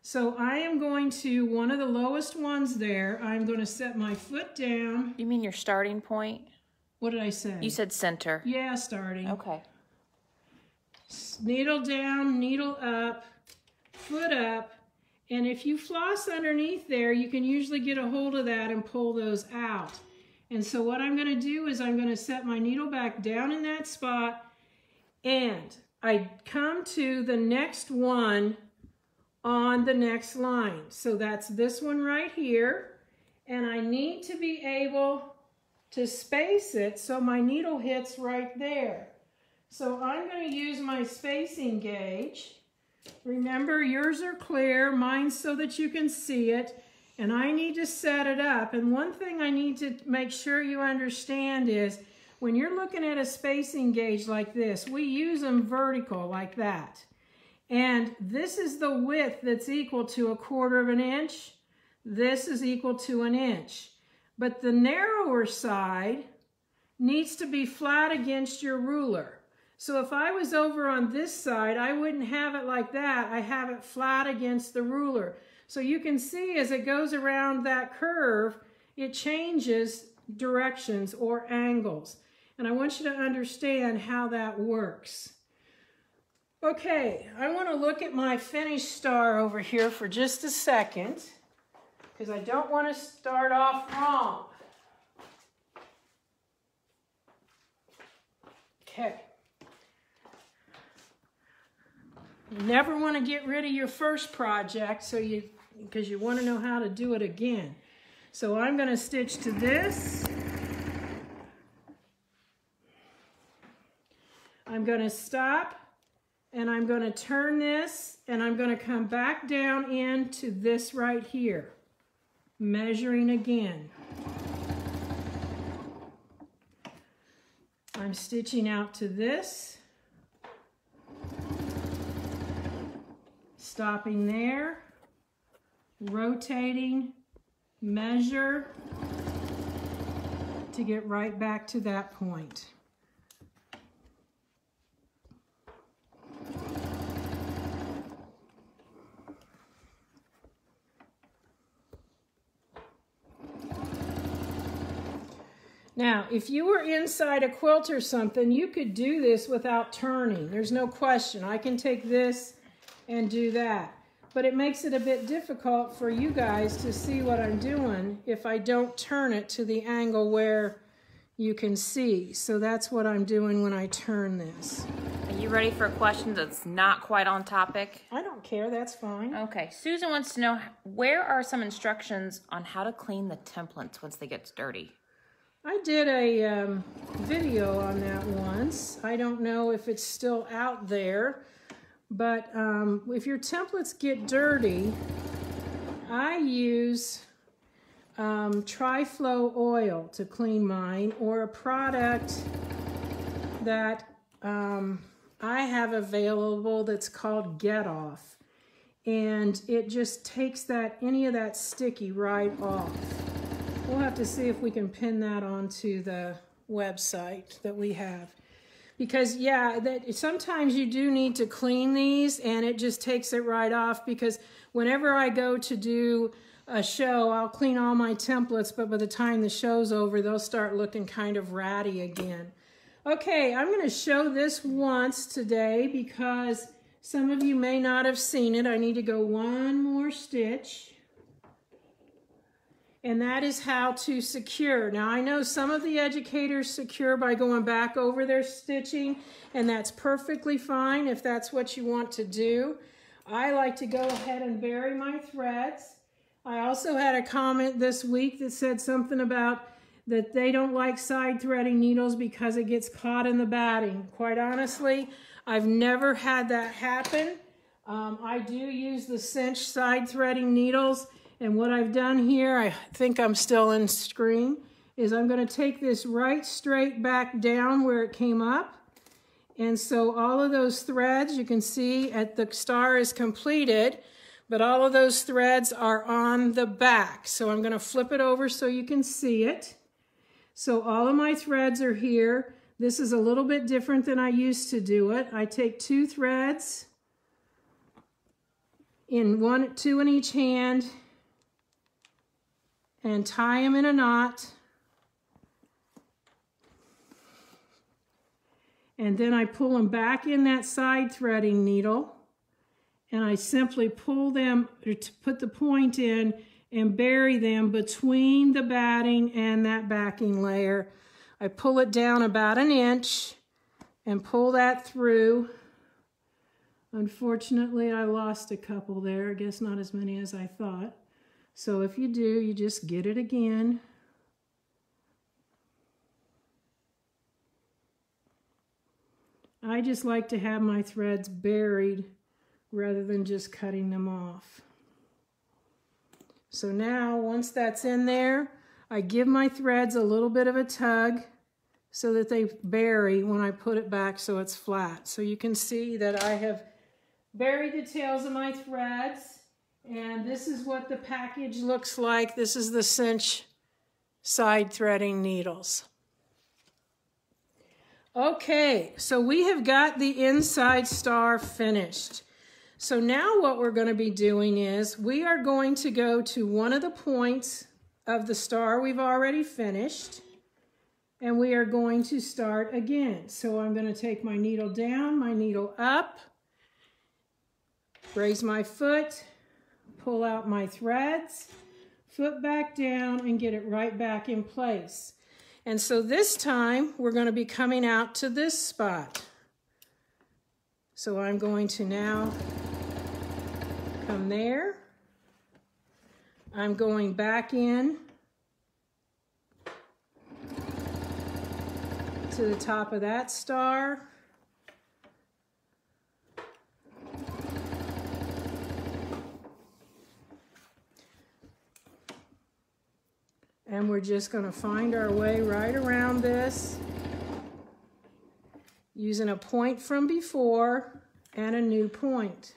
So I am going to, one of the lowest ones there, I'm going to set my foot down. You mean your starting point? What did I say? You said center. Yeah, starting. Okay. Needle down, needle up, foot up, and if you floss underneath there, you can usually get a hold of that and pull those out. And so what I'm going to do is I'm going to set my needle back down in that spot and I come to the next one on the next line. So that's this one right here. And I need to be able to space it so my needle hits right there. So I'm going to use my spacing gauge Remember, yours are clear, mine's so that you can see it, and I need to set it up. And one thing I need to make sure you understand is when you're looking at a spacing gauge like this, we use them vertical like that. And this is the width that's equal to a quarter of an inch. This is equal to an inch. But the narrower side needs to be flat against your ruler. So if I was over on this side, I wouldn't have it like that. I have it flat against the ruler. So you can see as it goes around that curve, it changes directions or angles. And I want you to understand how that works. Okay, I want to look at my finished star over here for just a second because I don't want to start off wrong. Okay. You never want to get rid of your first project so you because you want to know how to do it again. So I'm going to stitch to this. I'm going to stop and I'm going to turn this and I'm going to come back down into this right here, measuring again. I'm stitching out to this. stopping there, rotating, measure to get right back to that point. Now, if you were inside a quilt or something, you could do this without turning. There's no question. I can take this and do that. But it makes it a bit difficult for you guys to see what I'm doing if I don't turn it to the angle where you can see. So that's what I'm doing when I turn this. Are you ready for a question that's not quite on topic? I don't care, that's fine. Okay, Susan wants to know where are some instructions on how to clean the templates once they get dirty? I did a um, video on that once. I don't know if it's still out there, but um, if your templates get dirty, I use um, Triflow oil to clean mine or a product that um, I have available that's called Get Off. And it just takes that any of that sticky right off. We'll have to see if we can pin that onto the website that we have. Because yeah, that sometimes you do need to clean these and it just takes it right off because whenever I go to do a show, I'll clean all my templates, but by the time the show's over, they'll start looking kind of ratty again. Okay, I'm gonna show this once today because some of you may not have seen it. I need to go one more stitch and that is how to secure. Now I know some of the educators secure by going back over their stitching and that's perfectly fine if that's what you want to do. I like to go ahead and bury my threads. I also had a comment this week that said something about that they don't like side threading needles because it gets caught in the batting. Quite honestly, I've never had that happen. Um, I do use the cinch side threading needles and what I've done here, I think I'm still in screen, is I'm going to take this right straight back down where it came up. And so all of those threads, you can see at the star is completed, but all of those threads are on the back. So I'm going to flip it over so you can see it. So all of my threads are here. This is a little bit different than I used to do it. I take two threads in one, two in each hand, and tie them in a knot. And then I pull them back in that side threading needle and I simply pull them, er, to put the point in and bury them between the batting and that backing layer. I pull it down about an inch and pull that through. Unfortunately, I lost a couple there. I guess not as many as I thought. So if you do, you just get it again. I just like to have my threads buried rather than just cutting them off. So now, once that's in there, I give my threads a little bit of a tug so that they bury when I put it back so it's flat. So you can see that I have buried the tails of my threads. And this is what the package looks like. This is the cinch side threading needles. Okay, so we have got the inside star finished. So now what we're going to be doing is we are going to go to one of the points of the star we've already finished and we are going to start again. So I'm going to take my needle down, my needle up, raise my foot, pull out my threads, foot back down, and get it right back in place. And so this time, we're going to be coming out to this spot. So I'm going to now come there. I'm going back in to the top of that star. And we're just gonna find our way right around this using a point from before and a new point.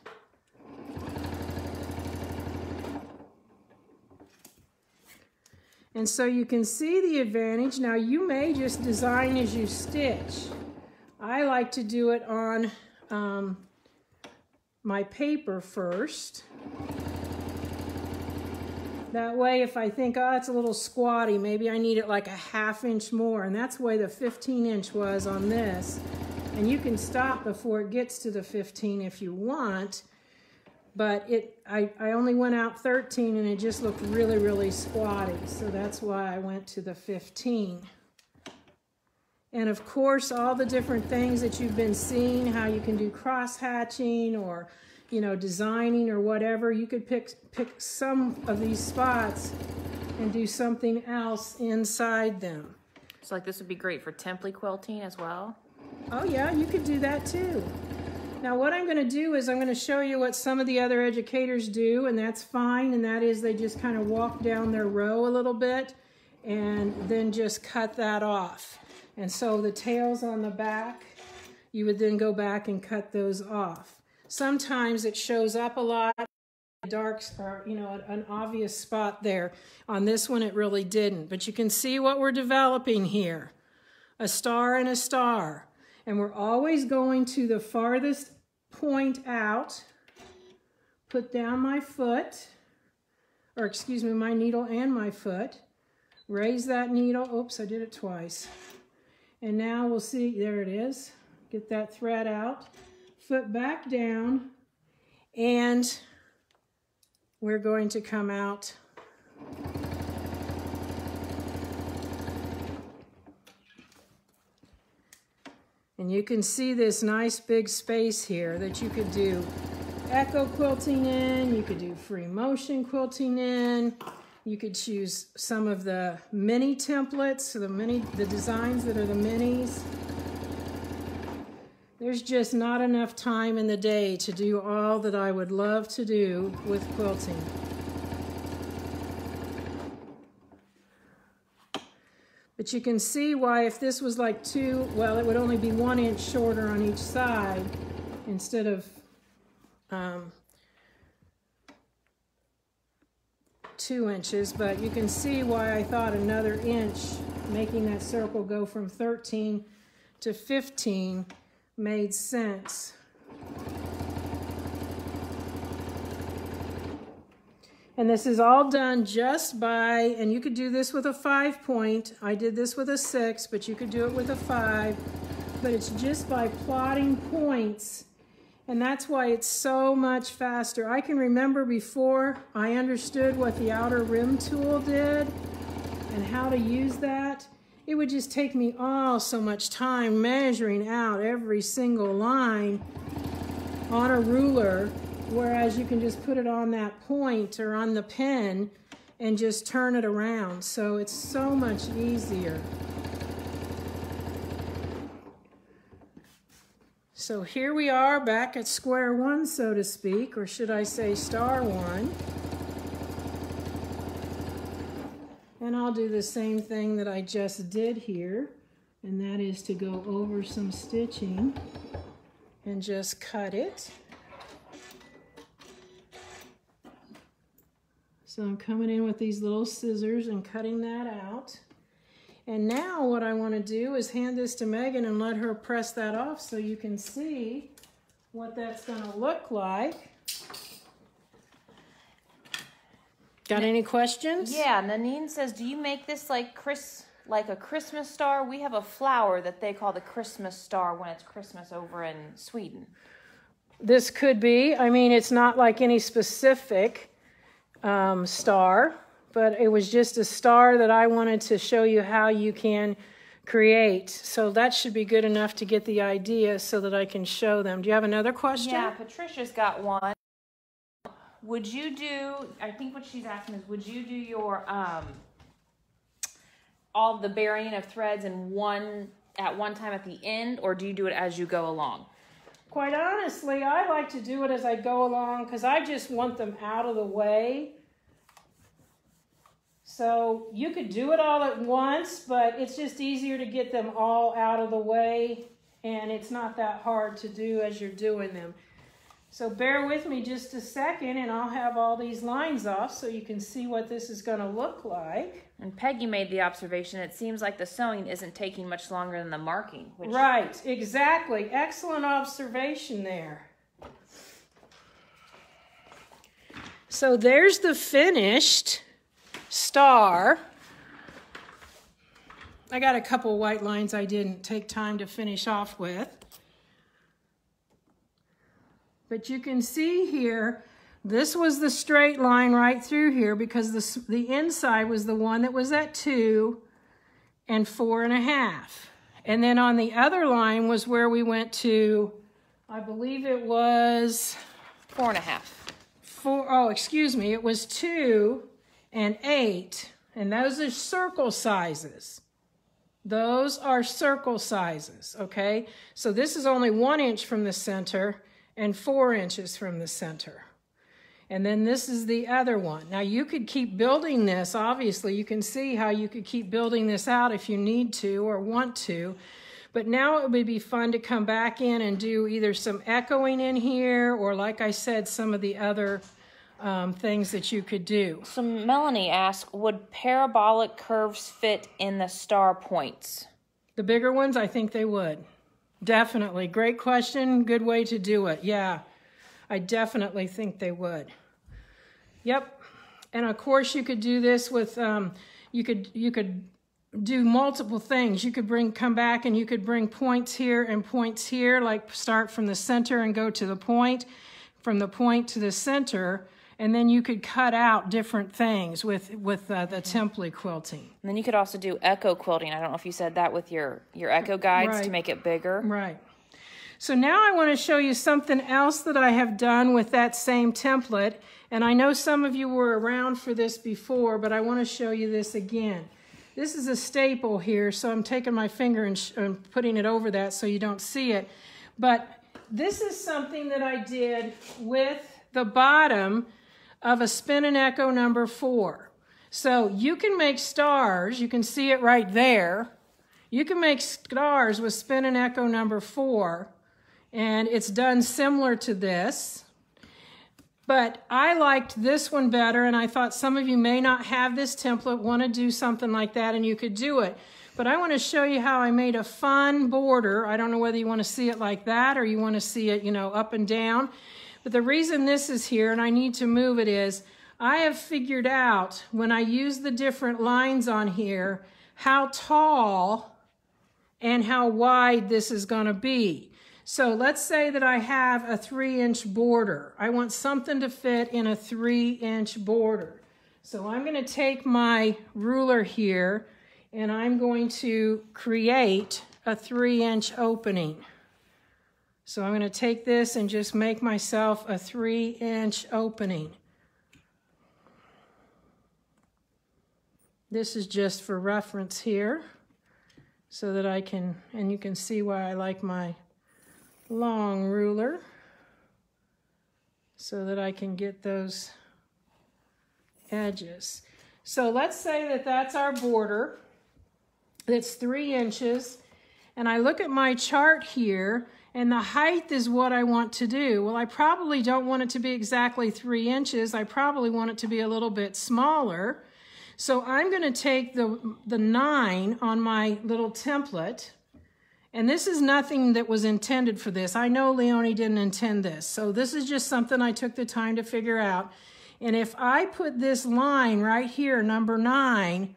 And so you can see the advantage. Now you may just design as you stitch. I like to do it on um, my paper first. That way, if I think, oh, it's a little squatty, maybe I need it like a half inch more. And that's the way the 15 inch was on this. And you can stop before it gets to the 15 if you want. But it, I, I only went out 13 and it just looked really, really squatty. So that's why I went to the 15. And of course, all the different things that you've been seeing, how you can do cross hatching or you know, designing or whatever, you could pick, pick some of these spots and do something else inside them. So like this would be great for template quilting as well? Oh yeah, you could do that too. Now what I'm going to do is I'm going to show you what some of the other educators do and that's fine and that is they just kind of walk down their row a little bit and then just cut that off. And so the tails on the back, you would then go back and cut those off. Sometimes it shows up a lot, dark or, you know, an obvious spot there. On this one, it really didn't. But you can see what we're developing here. A star and a star. And we're always going to the farthest point out, put down my foot, or excuse me, my needle and my foot, raise that needle, oops, I did it twice. And now we'll see, there it is, get that thread out, foot back down and we're going to come out and you can see this nice big space here that you could do echo quilting in, you could do free motion quilting in, you could choose some of the mini templates, so the mini, the designs that are the minis. There's just not enough time in the day to do all that I would love to do with quilting. But you can see why if this was like two, well, it would only be one inch shorter on each side instead of um, two inches. But you can see why I thought another inch, making that circle go from 13 to 15 made sense. And this is all done just by, and you could do this with a five point. I did this with a six, but you could do it with a five. But it's just by plotting points. And that's why it's so much faster. I can remember before I understood what the outer rim tool did and how to use that it would just take me all so much time measuring out every single line on a ruler, whereas you can just put it on that point or on the pen and just turn it around. So it's so much easier. So here we are back at square one, so to speak, or should I say star one. And I'll do the same thing that I just did here, and that is to go over some stitching and just cut it. So I'm coming in with these little scissors and cutting that out. And now what I want to do is hand this to Megan and let her press that off so you can see what that's going to look like. Got any questions? Yeah, Nanine says, do you make this like Chris, like a Christmas star? We have a flower that they call the Christmas star when it's Christmas over in Sweden. This could be. I mean, it's not like any specific um, star, but it was just a star that I wanted to show you how you can create. So that should be good enough to get the idea so that I can show them. Do you have another question? Yeah, Patricia's got one would you do i think what she's asking is would you do your um all the burying of threads in one at one time at the end or do you do it as you go along? Quite honestly i like to do it as i go along because i just want them out of the way. So you could do it all at once but it's just easier to get them all out of the way and it's not that hard to do as you're doing them So bear with me just a second and I'll have all these lines off so you can see what this is going to look like. And Peggy made the observation, it seems like the sewing isn't taking much longer than the marking. Which... Right, exactly. Excellent observation there. So there's the finished star. I got a couple white lines I didn't take time to finish off with. But you can see here, this was the straight line right through here because the, the inside was the one that was at two and four and a half. And then on the other line was where we went to, I believe it was... Four and a half. Four, oh, excuse me, it was two and eight. And those are circle sizes. Those are circle sizes, okay? So this is only one inch from the center and four inches from the center. And then this is the other one. Now you could keep building this, obviously. You can see how you could keep building this out if you need to or want to. But now it would be fun to come back in and do either some echoing in here or like I said, some of the other um, things that you could do. So Melanie asked, would parabolic curves fit in the star points? The bigger ones, I think they would. Definitely. Great question. Good way to do it. Yeah, I definitely think they would. Yep. And of course you could do this with, um, you could, you could do multiple things. You could bring, come back and you could bring points here and points here, like start from the center and go to the point, from the point to the center, and then you could cut out different things with with uh, the template quilting. And then you could also do echo quilting. I don't know if you said that with your your echo guides right. to make it bigger. Right. So now I want to show you something else that I have done with that same template. And I know some of you were around for this before, but I want to show you this again. This is a staple here, so I'm taking my finger and, and putting it over that so you don't see it. But this is something that I did with the bottom of a spin and echo number four. So you can make stars, you can see it right there. You can make stars with spin and echo number four, and it's done similar to this. But I liked this one better, and I thought some of you may not have this template, want to do something like that, and you could do it. But I want to show you how I made a fun border. I don't know whether you want to see it like that or you want to see it, you know, up and down. But the reason this is here, and I need to move it, is I have figured out when I use the different lines on here, how tall and how wide this is going to be. So let's say that I have a three inch border. I want something to fit in a three inch border. So I'm going to take my ruler here and I'm going to create a three inch opening. So I'm going to take this and just make myself a three inch opening. This is just for reference here so that I can, and you can see why I like my long ruler so that I can get those edges. So let's say that that's our border. That's three inches. And I look at my chart here and the height is what I want to do. Well, I probably don't want it to be exactly three inches. I probably want it to be a little bit smaller. So I'm going to take the, the nine on my little template, and this is nothing that was intended for this. I know Leonie didn't intend this. So this is just something I took the time to figure out. And if I put this line right here, number nine,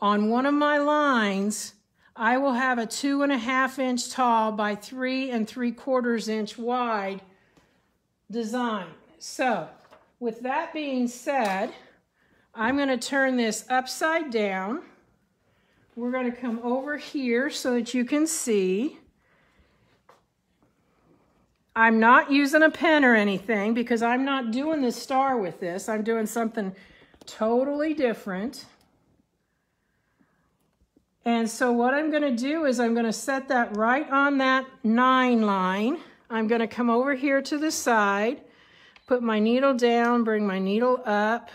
on one of my lines, I will have a two and a half inch tall by three and three quarters inch wide design. So with that being said, I'm going to turn this upside down. We're going to come over here so that you can see. I'm not using a pen or anything because I'm not doing the star with this. I'm doing something totally different. And so what I'm going to do is I'm going to set that right on that 9 line. I'm going to come over here to the side, put my needle down, bring my needle up,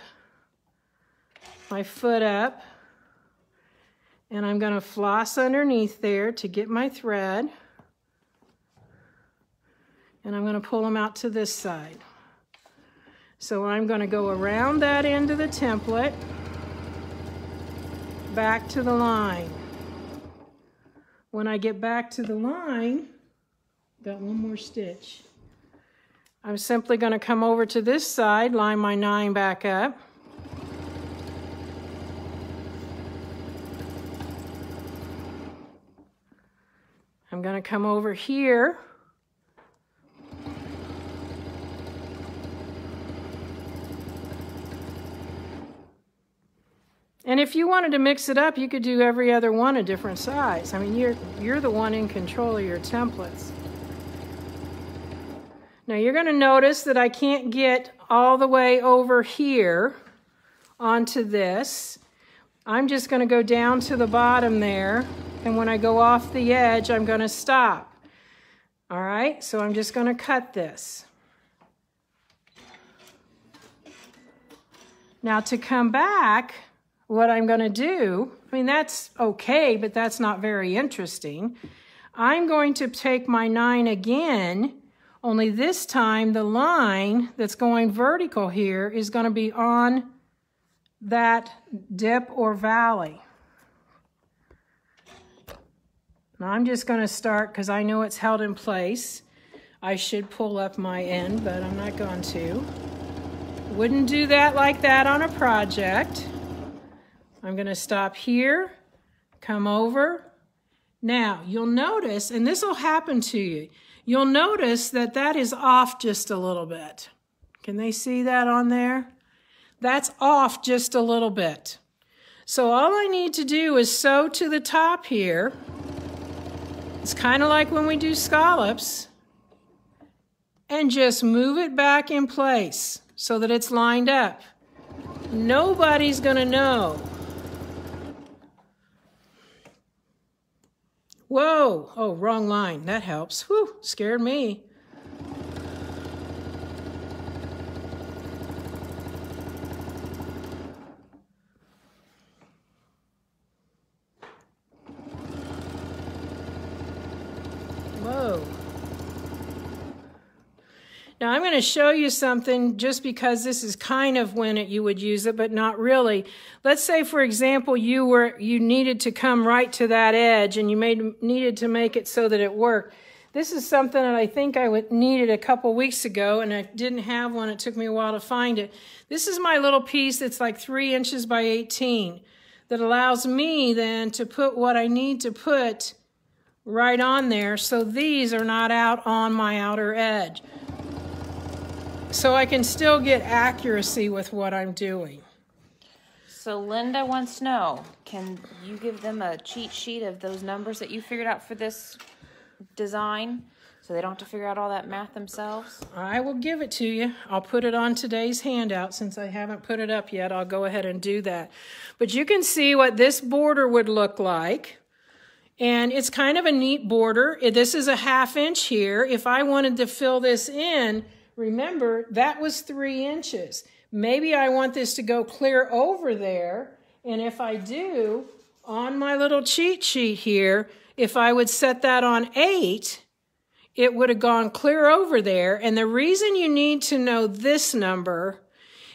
my foot up, and I'm going to floss underneath there to get my thread. and I'm going to pull them out to this side. So I'm going to go around that end of the template, back to the line. When I get back to the line, got one more stitch. I'm simply going to come over to this side, line my nine back up. I'm going to come over here And if you wanted to mix it up, you could do every other one a different size. I mean, you're, you're the one in control of your templates. Now you're going to notice that I can't get all the way over here onto this. I'm just going to go down to the bottom there. And when I go off the edge, I'm going to stop. All right, so I'm just going to cut this. Now to come back, what I'm going to do, I mean, that's okay, but that's not very interesting. I'm going to take my 9 again, only this time the line that's going vertical here is going to be on that dip or valley. Now I'm just going to start because I know it's held in place. I should pull up my end, but I'm not going to. Wouldn't do that like that on a project. I'm going to stop here, come over. Now, you'll notice, and this will happen to you, you'll notice that that is off just a little bit. Can they see that on there? That's off just a little bit. So all I need to do is sew to the top here. It's kind of like when we do scallops. And just move it back in place so that it's lined up. Nobody's going to know Whoa! Oh, wrong line. That helps. Whew, scared me. Whoa. Now I'm going to show you something just because this is kind of when it, you would use it, but not really. Let's say, for example, you were you needed to come right to that edge and you made needed to make it so that it worked. This is something that I think I would, needed a couple weeks ago, and I didn't have one. It took me a while to find it. This is my little piece that's like 3 inches by 18 that allows me then to put what I need to put right on there so these are not out on my outer edge so I can still get accuracy with what I'm doing. So Linda wants to know, can you give them a cheat sheet of those numbers that you figured out for this design so they don't have to figure out all that math themselves? I will give it to you. I'll put it on today's handout since I haven't put it up yet. I'll go ahead and do that. But you can see what this border would look like. And it's kind of a neat border. This is a half inch here. If I wanted to fill this in, Remember, that was three inches. Maybe I want this to go clear over there. And if I do, on my little cheat sheet here, if I would set that on eight, it would have gone clear over there. And the reason you need to know this number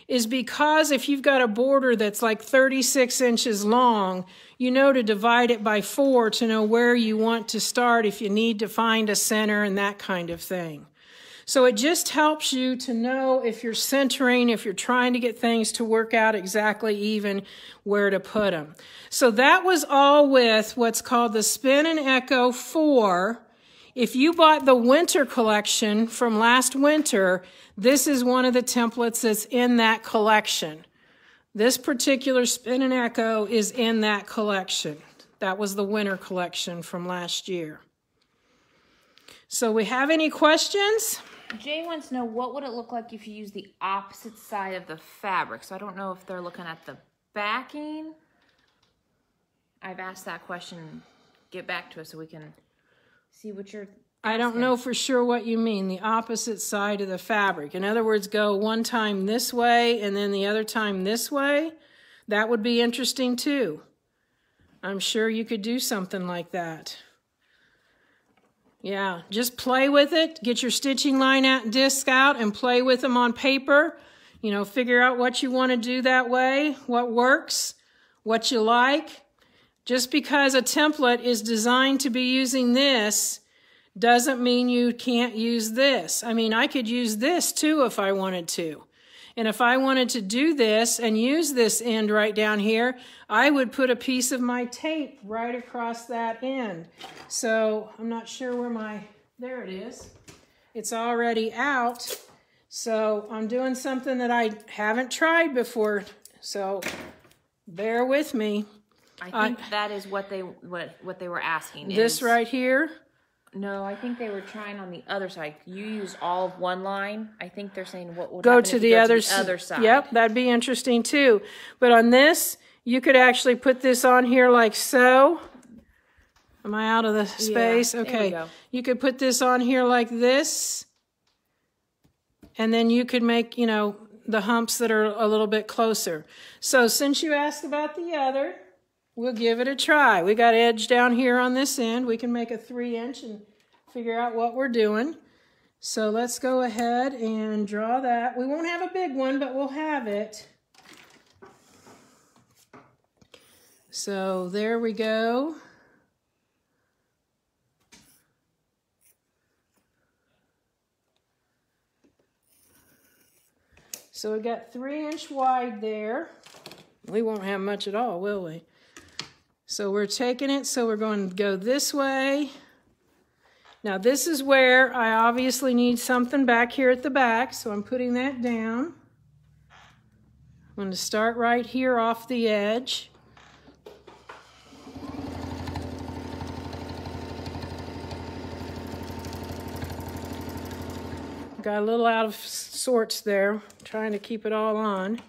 is because if you've got a border that's like 36 inches long, you know to divide it by four to know where you want to start if you need to find a center and that kind of thing. So it just helps you to know if you're centering, if you're trying to get things to work out exactly even where to put them. So that was all with what's called the Spin and Echo 4. If you bought the winter collection from last winter, this is one of the templates that's in that collection. This particular Spin and Echo is in that collection. That was the winter collection from last year. So we have any questions? Jay wants to know what would it look like if you use the opposite side of the fabric. So I don't know if they're looking at the backing. I've asked that question. Get back to us so we can see what you're. I don't know for sure what you mean, the opposite side of the fabric. In other words, go one time this way and then the other time this way. That would be interesting too. I'm sure you could do something like that. Yeah, just play with it. Get your stitching line out, disc out and play with them on paper. You know, figure out what you want to do that way, what works, what you like. Just because a template is designed to be using this doesn't mean you can't use this. I mean, I could use this too if I wanted to. And if I wanted to do this and use this end right down here, I would put a piece of my tape right across that end. So I'm not sure where my, there it is. It's already out. So I'm doing something that I haven't tried before. So bear with me. I think that is what they what what they were asking. This is- right here. No, I think they were trying on the other side. You use all of one line. I think they're saying what would go happen to if the you go other, to the other side. Yep, that'd be interesting too. But on this, you could actually put this on here like so. Am I out of the space? we okay. You could put this on here like this. And then you could make, you know, the humps that are a little bit closer. So since you asked about the other, we'll give it a try. We got edge down here on this end. We can make a three inch and figure out what we're doing. So let's go ahead and draw that. We won't have a big one, but we'll have it. So there we go. So we got three inch wide there. We won't have much at all, will we? So we're taking it, so we're going to go this way. Now this is where I obviously need something back here at the back, so I'm putting that down. I'm going to start right here off the edge. Got a little out of sorts there, trying to keep it all on.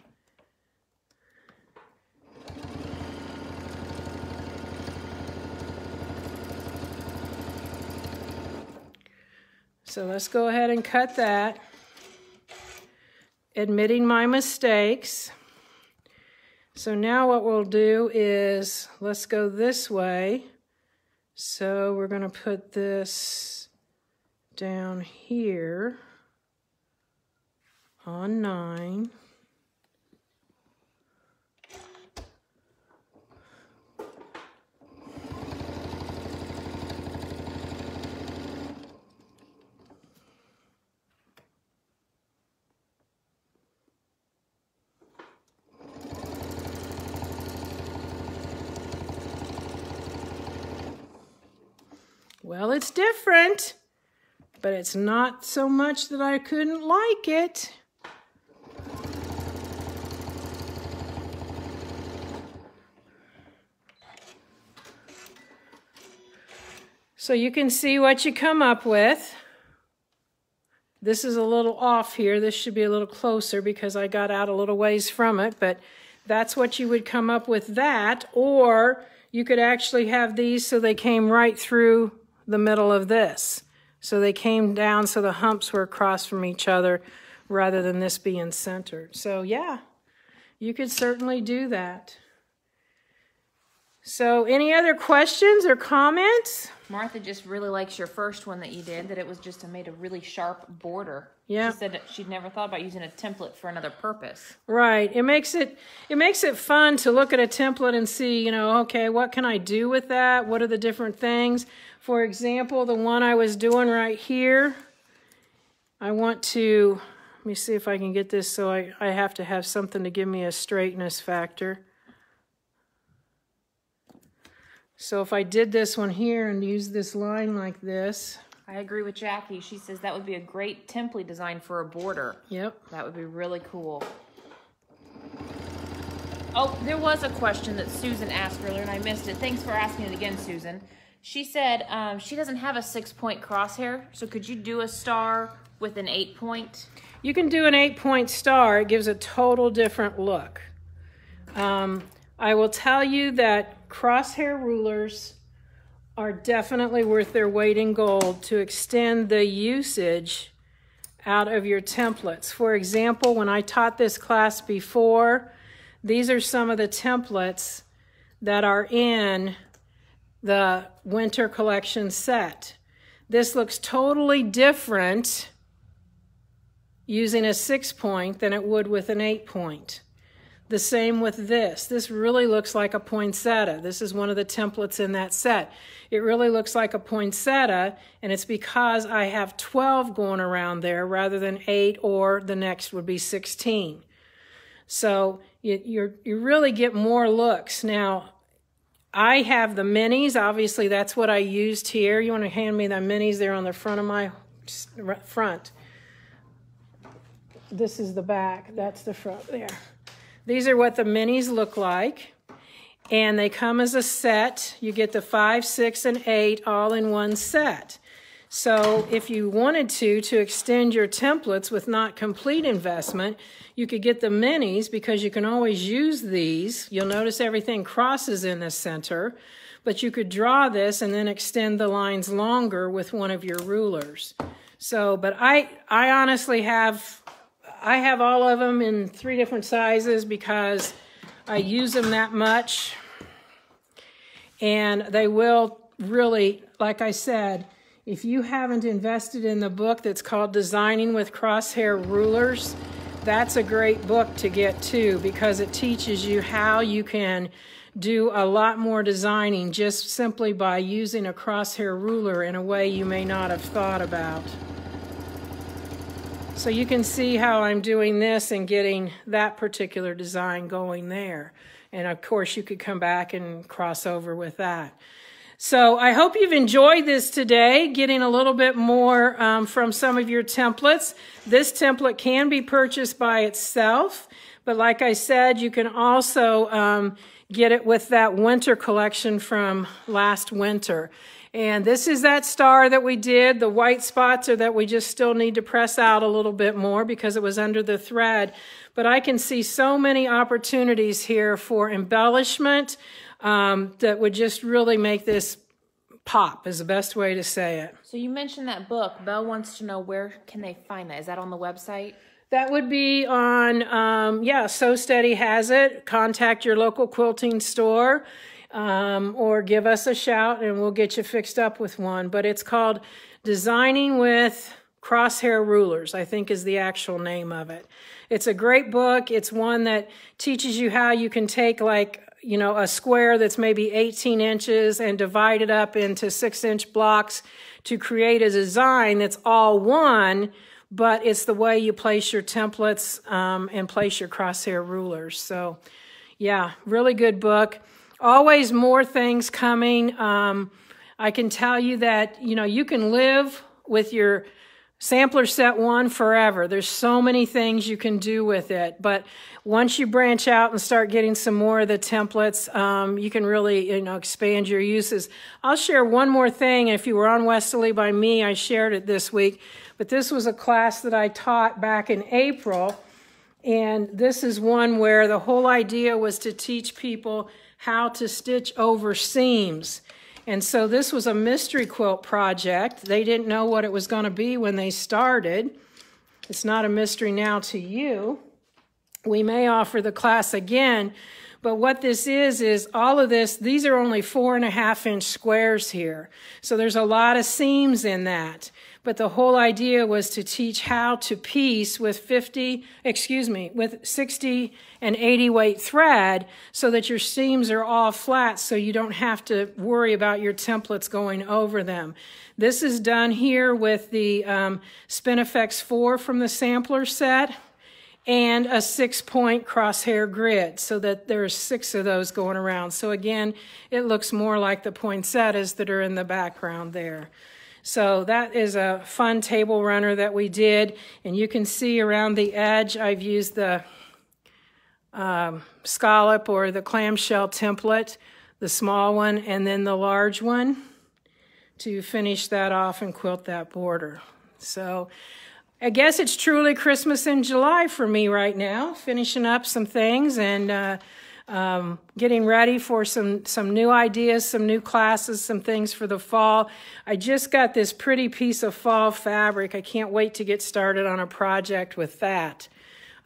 So let's go ahead and cut that. Admitting my mistakes. So now what we'll do is, let's go this way. So we're going to put this down here on 9. Well, it's different, but it's not so much that I couldn't like it. So you can see what you come up with. This is a little off here. This should be a little closer because I got out a little ways from it, but that's what you would come up with that. Or you could actually have these so they came right through the middle of this. So they came down so the humps were across from each other rather than this being centered. So yeah, you could certainly do that. So any other questions or comments? Martha just really likes your first one that you did. That it was just a, made a really sharp border. Yeah. She said that she'd never thought about using a template for another purpose. Right. It makes it it makes it fun to look at a template and see, you know, okay, what can I do with that? What are the different things? For example, the one I was doing right here, I want to let me see if I can get this so I, I have to have something to give me a straightness factor. So if I did this one here and use this line like this, I agree with Jackie. She says that would be a great template design for a border. yep, That would be really cool. Oh, there was a question that Susan asked earlier and I missed it. Thanks for asking it again, Susan. She said um, she doesn't have a six point crosshair, so could you do a star with an eight point? You can do an eight point star. It gives a total different look. Um, I will tell you that crosshair rulers are definitely worth their weight in gold to extend the usage out of your templates. For example, when I taught this class before, these are some of the templates that are in the winter collection set. this looks totally different using a six point than it would with an eight point. The same with this. This really looks like a poinsettia. This is one of the templates in that set. It really looks like a poinsettia, and it's because I have 12 going around there rather than 8, or the next would be 16. So you, you you really get more looks. Now, I have the minis. Obviously, that's what I used here. You want to hand me the minis there on the front of my front. This is the back. That's the front there. These are what the minis look like. And they come as a set. You get the five, six, and eight all in one set. So if you wanted to, to extend your templates with not complete investment, you could get the minis because you can always use these. You'll notice everything crosses in the center, but you could draw this and then extend the lines longer with one of your rulers. So, but I, I honestly have I have all of them in three different sizes because I use them that much. And they will really, like I said, if you haven't invested in the book that's called Designing with Crosshair Rulers, that's a great book to get too because it teaches you how you can do a lot more designing just simply by using a crosshair ruler in a way you may not have thought about. So you can see how I'm doing this and getting that particular design going there. And of course, you could come back and cross over with that. So I hope you've enjoyed this today, getting a little bit more um, from some of your templates. This template can be purchased by itself, but like I said, you can also um, get it with that winter collection from last winter. And this is that star that we did. The white spots are that we just still need to press out a little bit more because it was under the thread. But I can see so many opportunities here for embellishment um, that would just really make this pop is the best way to say it. So you mentioned that book. Belle wants to know where can they find that? Is that on the website? That would be on, um, yeah, Sew Steady has it. Contact your local quilting store um, or give us a shout and we'll get you fixed up with one. But it's called Designing with Crosshair Rulers, I think is the actual name of it. It's a great book. It's one that teaches you how you can take like, you know, a square that's maybe 18 inches and divide it up into six inch blocks to create a design that's all one, but it's the way you place your templates um, and place your crosshair rulers. So yeah, really good book always more things coming. Um, I can tell you that, you know, you can live with your sampler set one forever. There's so many things you can do with it. But once you branch out and start getting some more of the templates, um, you can really, you know, expand your uses. I'll share one more thing. If you were on Westalee by me, I shared it this week. But this was a class that I taught back in April. And this is one where the whole idea was to teach people how to stitch over seams. And so this was a mystery quilt project. They didn't know what it was going to be when they started. It's not a mystery now to you. We may offer the class again, but what this is, is all of this, these are only four and a half inch squares here. So there's a lot of seams in that but the whole idea was to teach how to piece with 50, excuse me, with 60 and 80 weight thread so that your seams are all flat so you don't have to worry about your templates going over them. This is done here with the um, Spinifex 4 from the sampler set and a six point crosshair grid so that there's six of those going around. So again, it looks more like the poinsettias that are in the background there. So that is a fun table runner that we did. And you can see around the edge, I've used the um, scallop or the clamshell template, the small one, and then the large one to finish that off and quilt that border. So I guess it's truly Christmas in July for me right now, finishing up some things and uh, um, getting ready for some, some new ideas, some new classes, some things for the fall. I just got this pretty piece of fall fabric. I can't wait to get started on a project with that.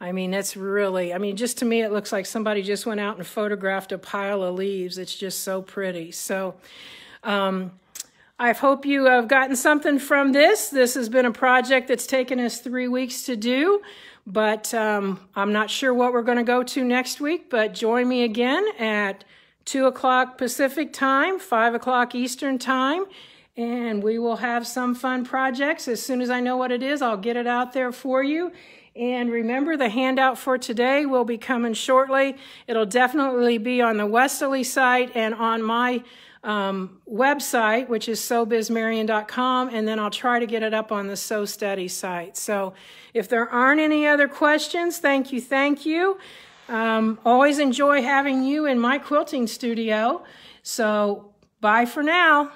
I mean, it's really, I mean, just to me, it looks like somebody just went out and photographed a pile of leaves. It's just so pretty. So, um, I hope you have gotten something from this. This has been a project that's taken us three weeks to do, but um, I'm not sure what we're going to go to next week, but join me again at 2 o'clock Pacific time, 5 o'clock Eastern time, and we will have some fun projects. As soon as I know what it is, I'll get it out there for you. And remember, the handout for today will be coming shortly. It'll definitely be on the Westalee site and on my um, website, which is sobizmarion.com, and then I'll try to get it up on the Sew Steady site. So if there aren't any other questions, thank you, thank you. Um, always enjoy having you in my quilting studio. So bye for now.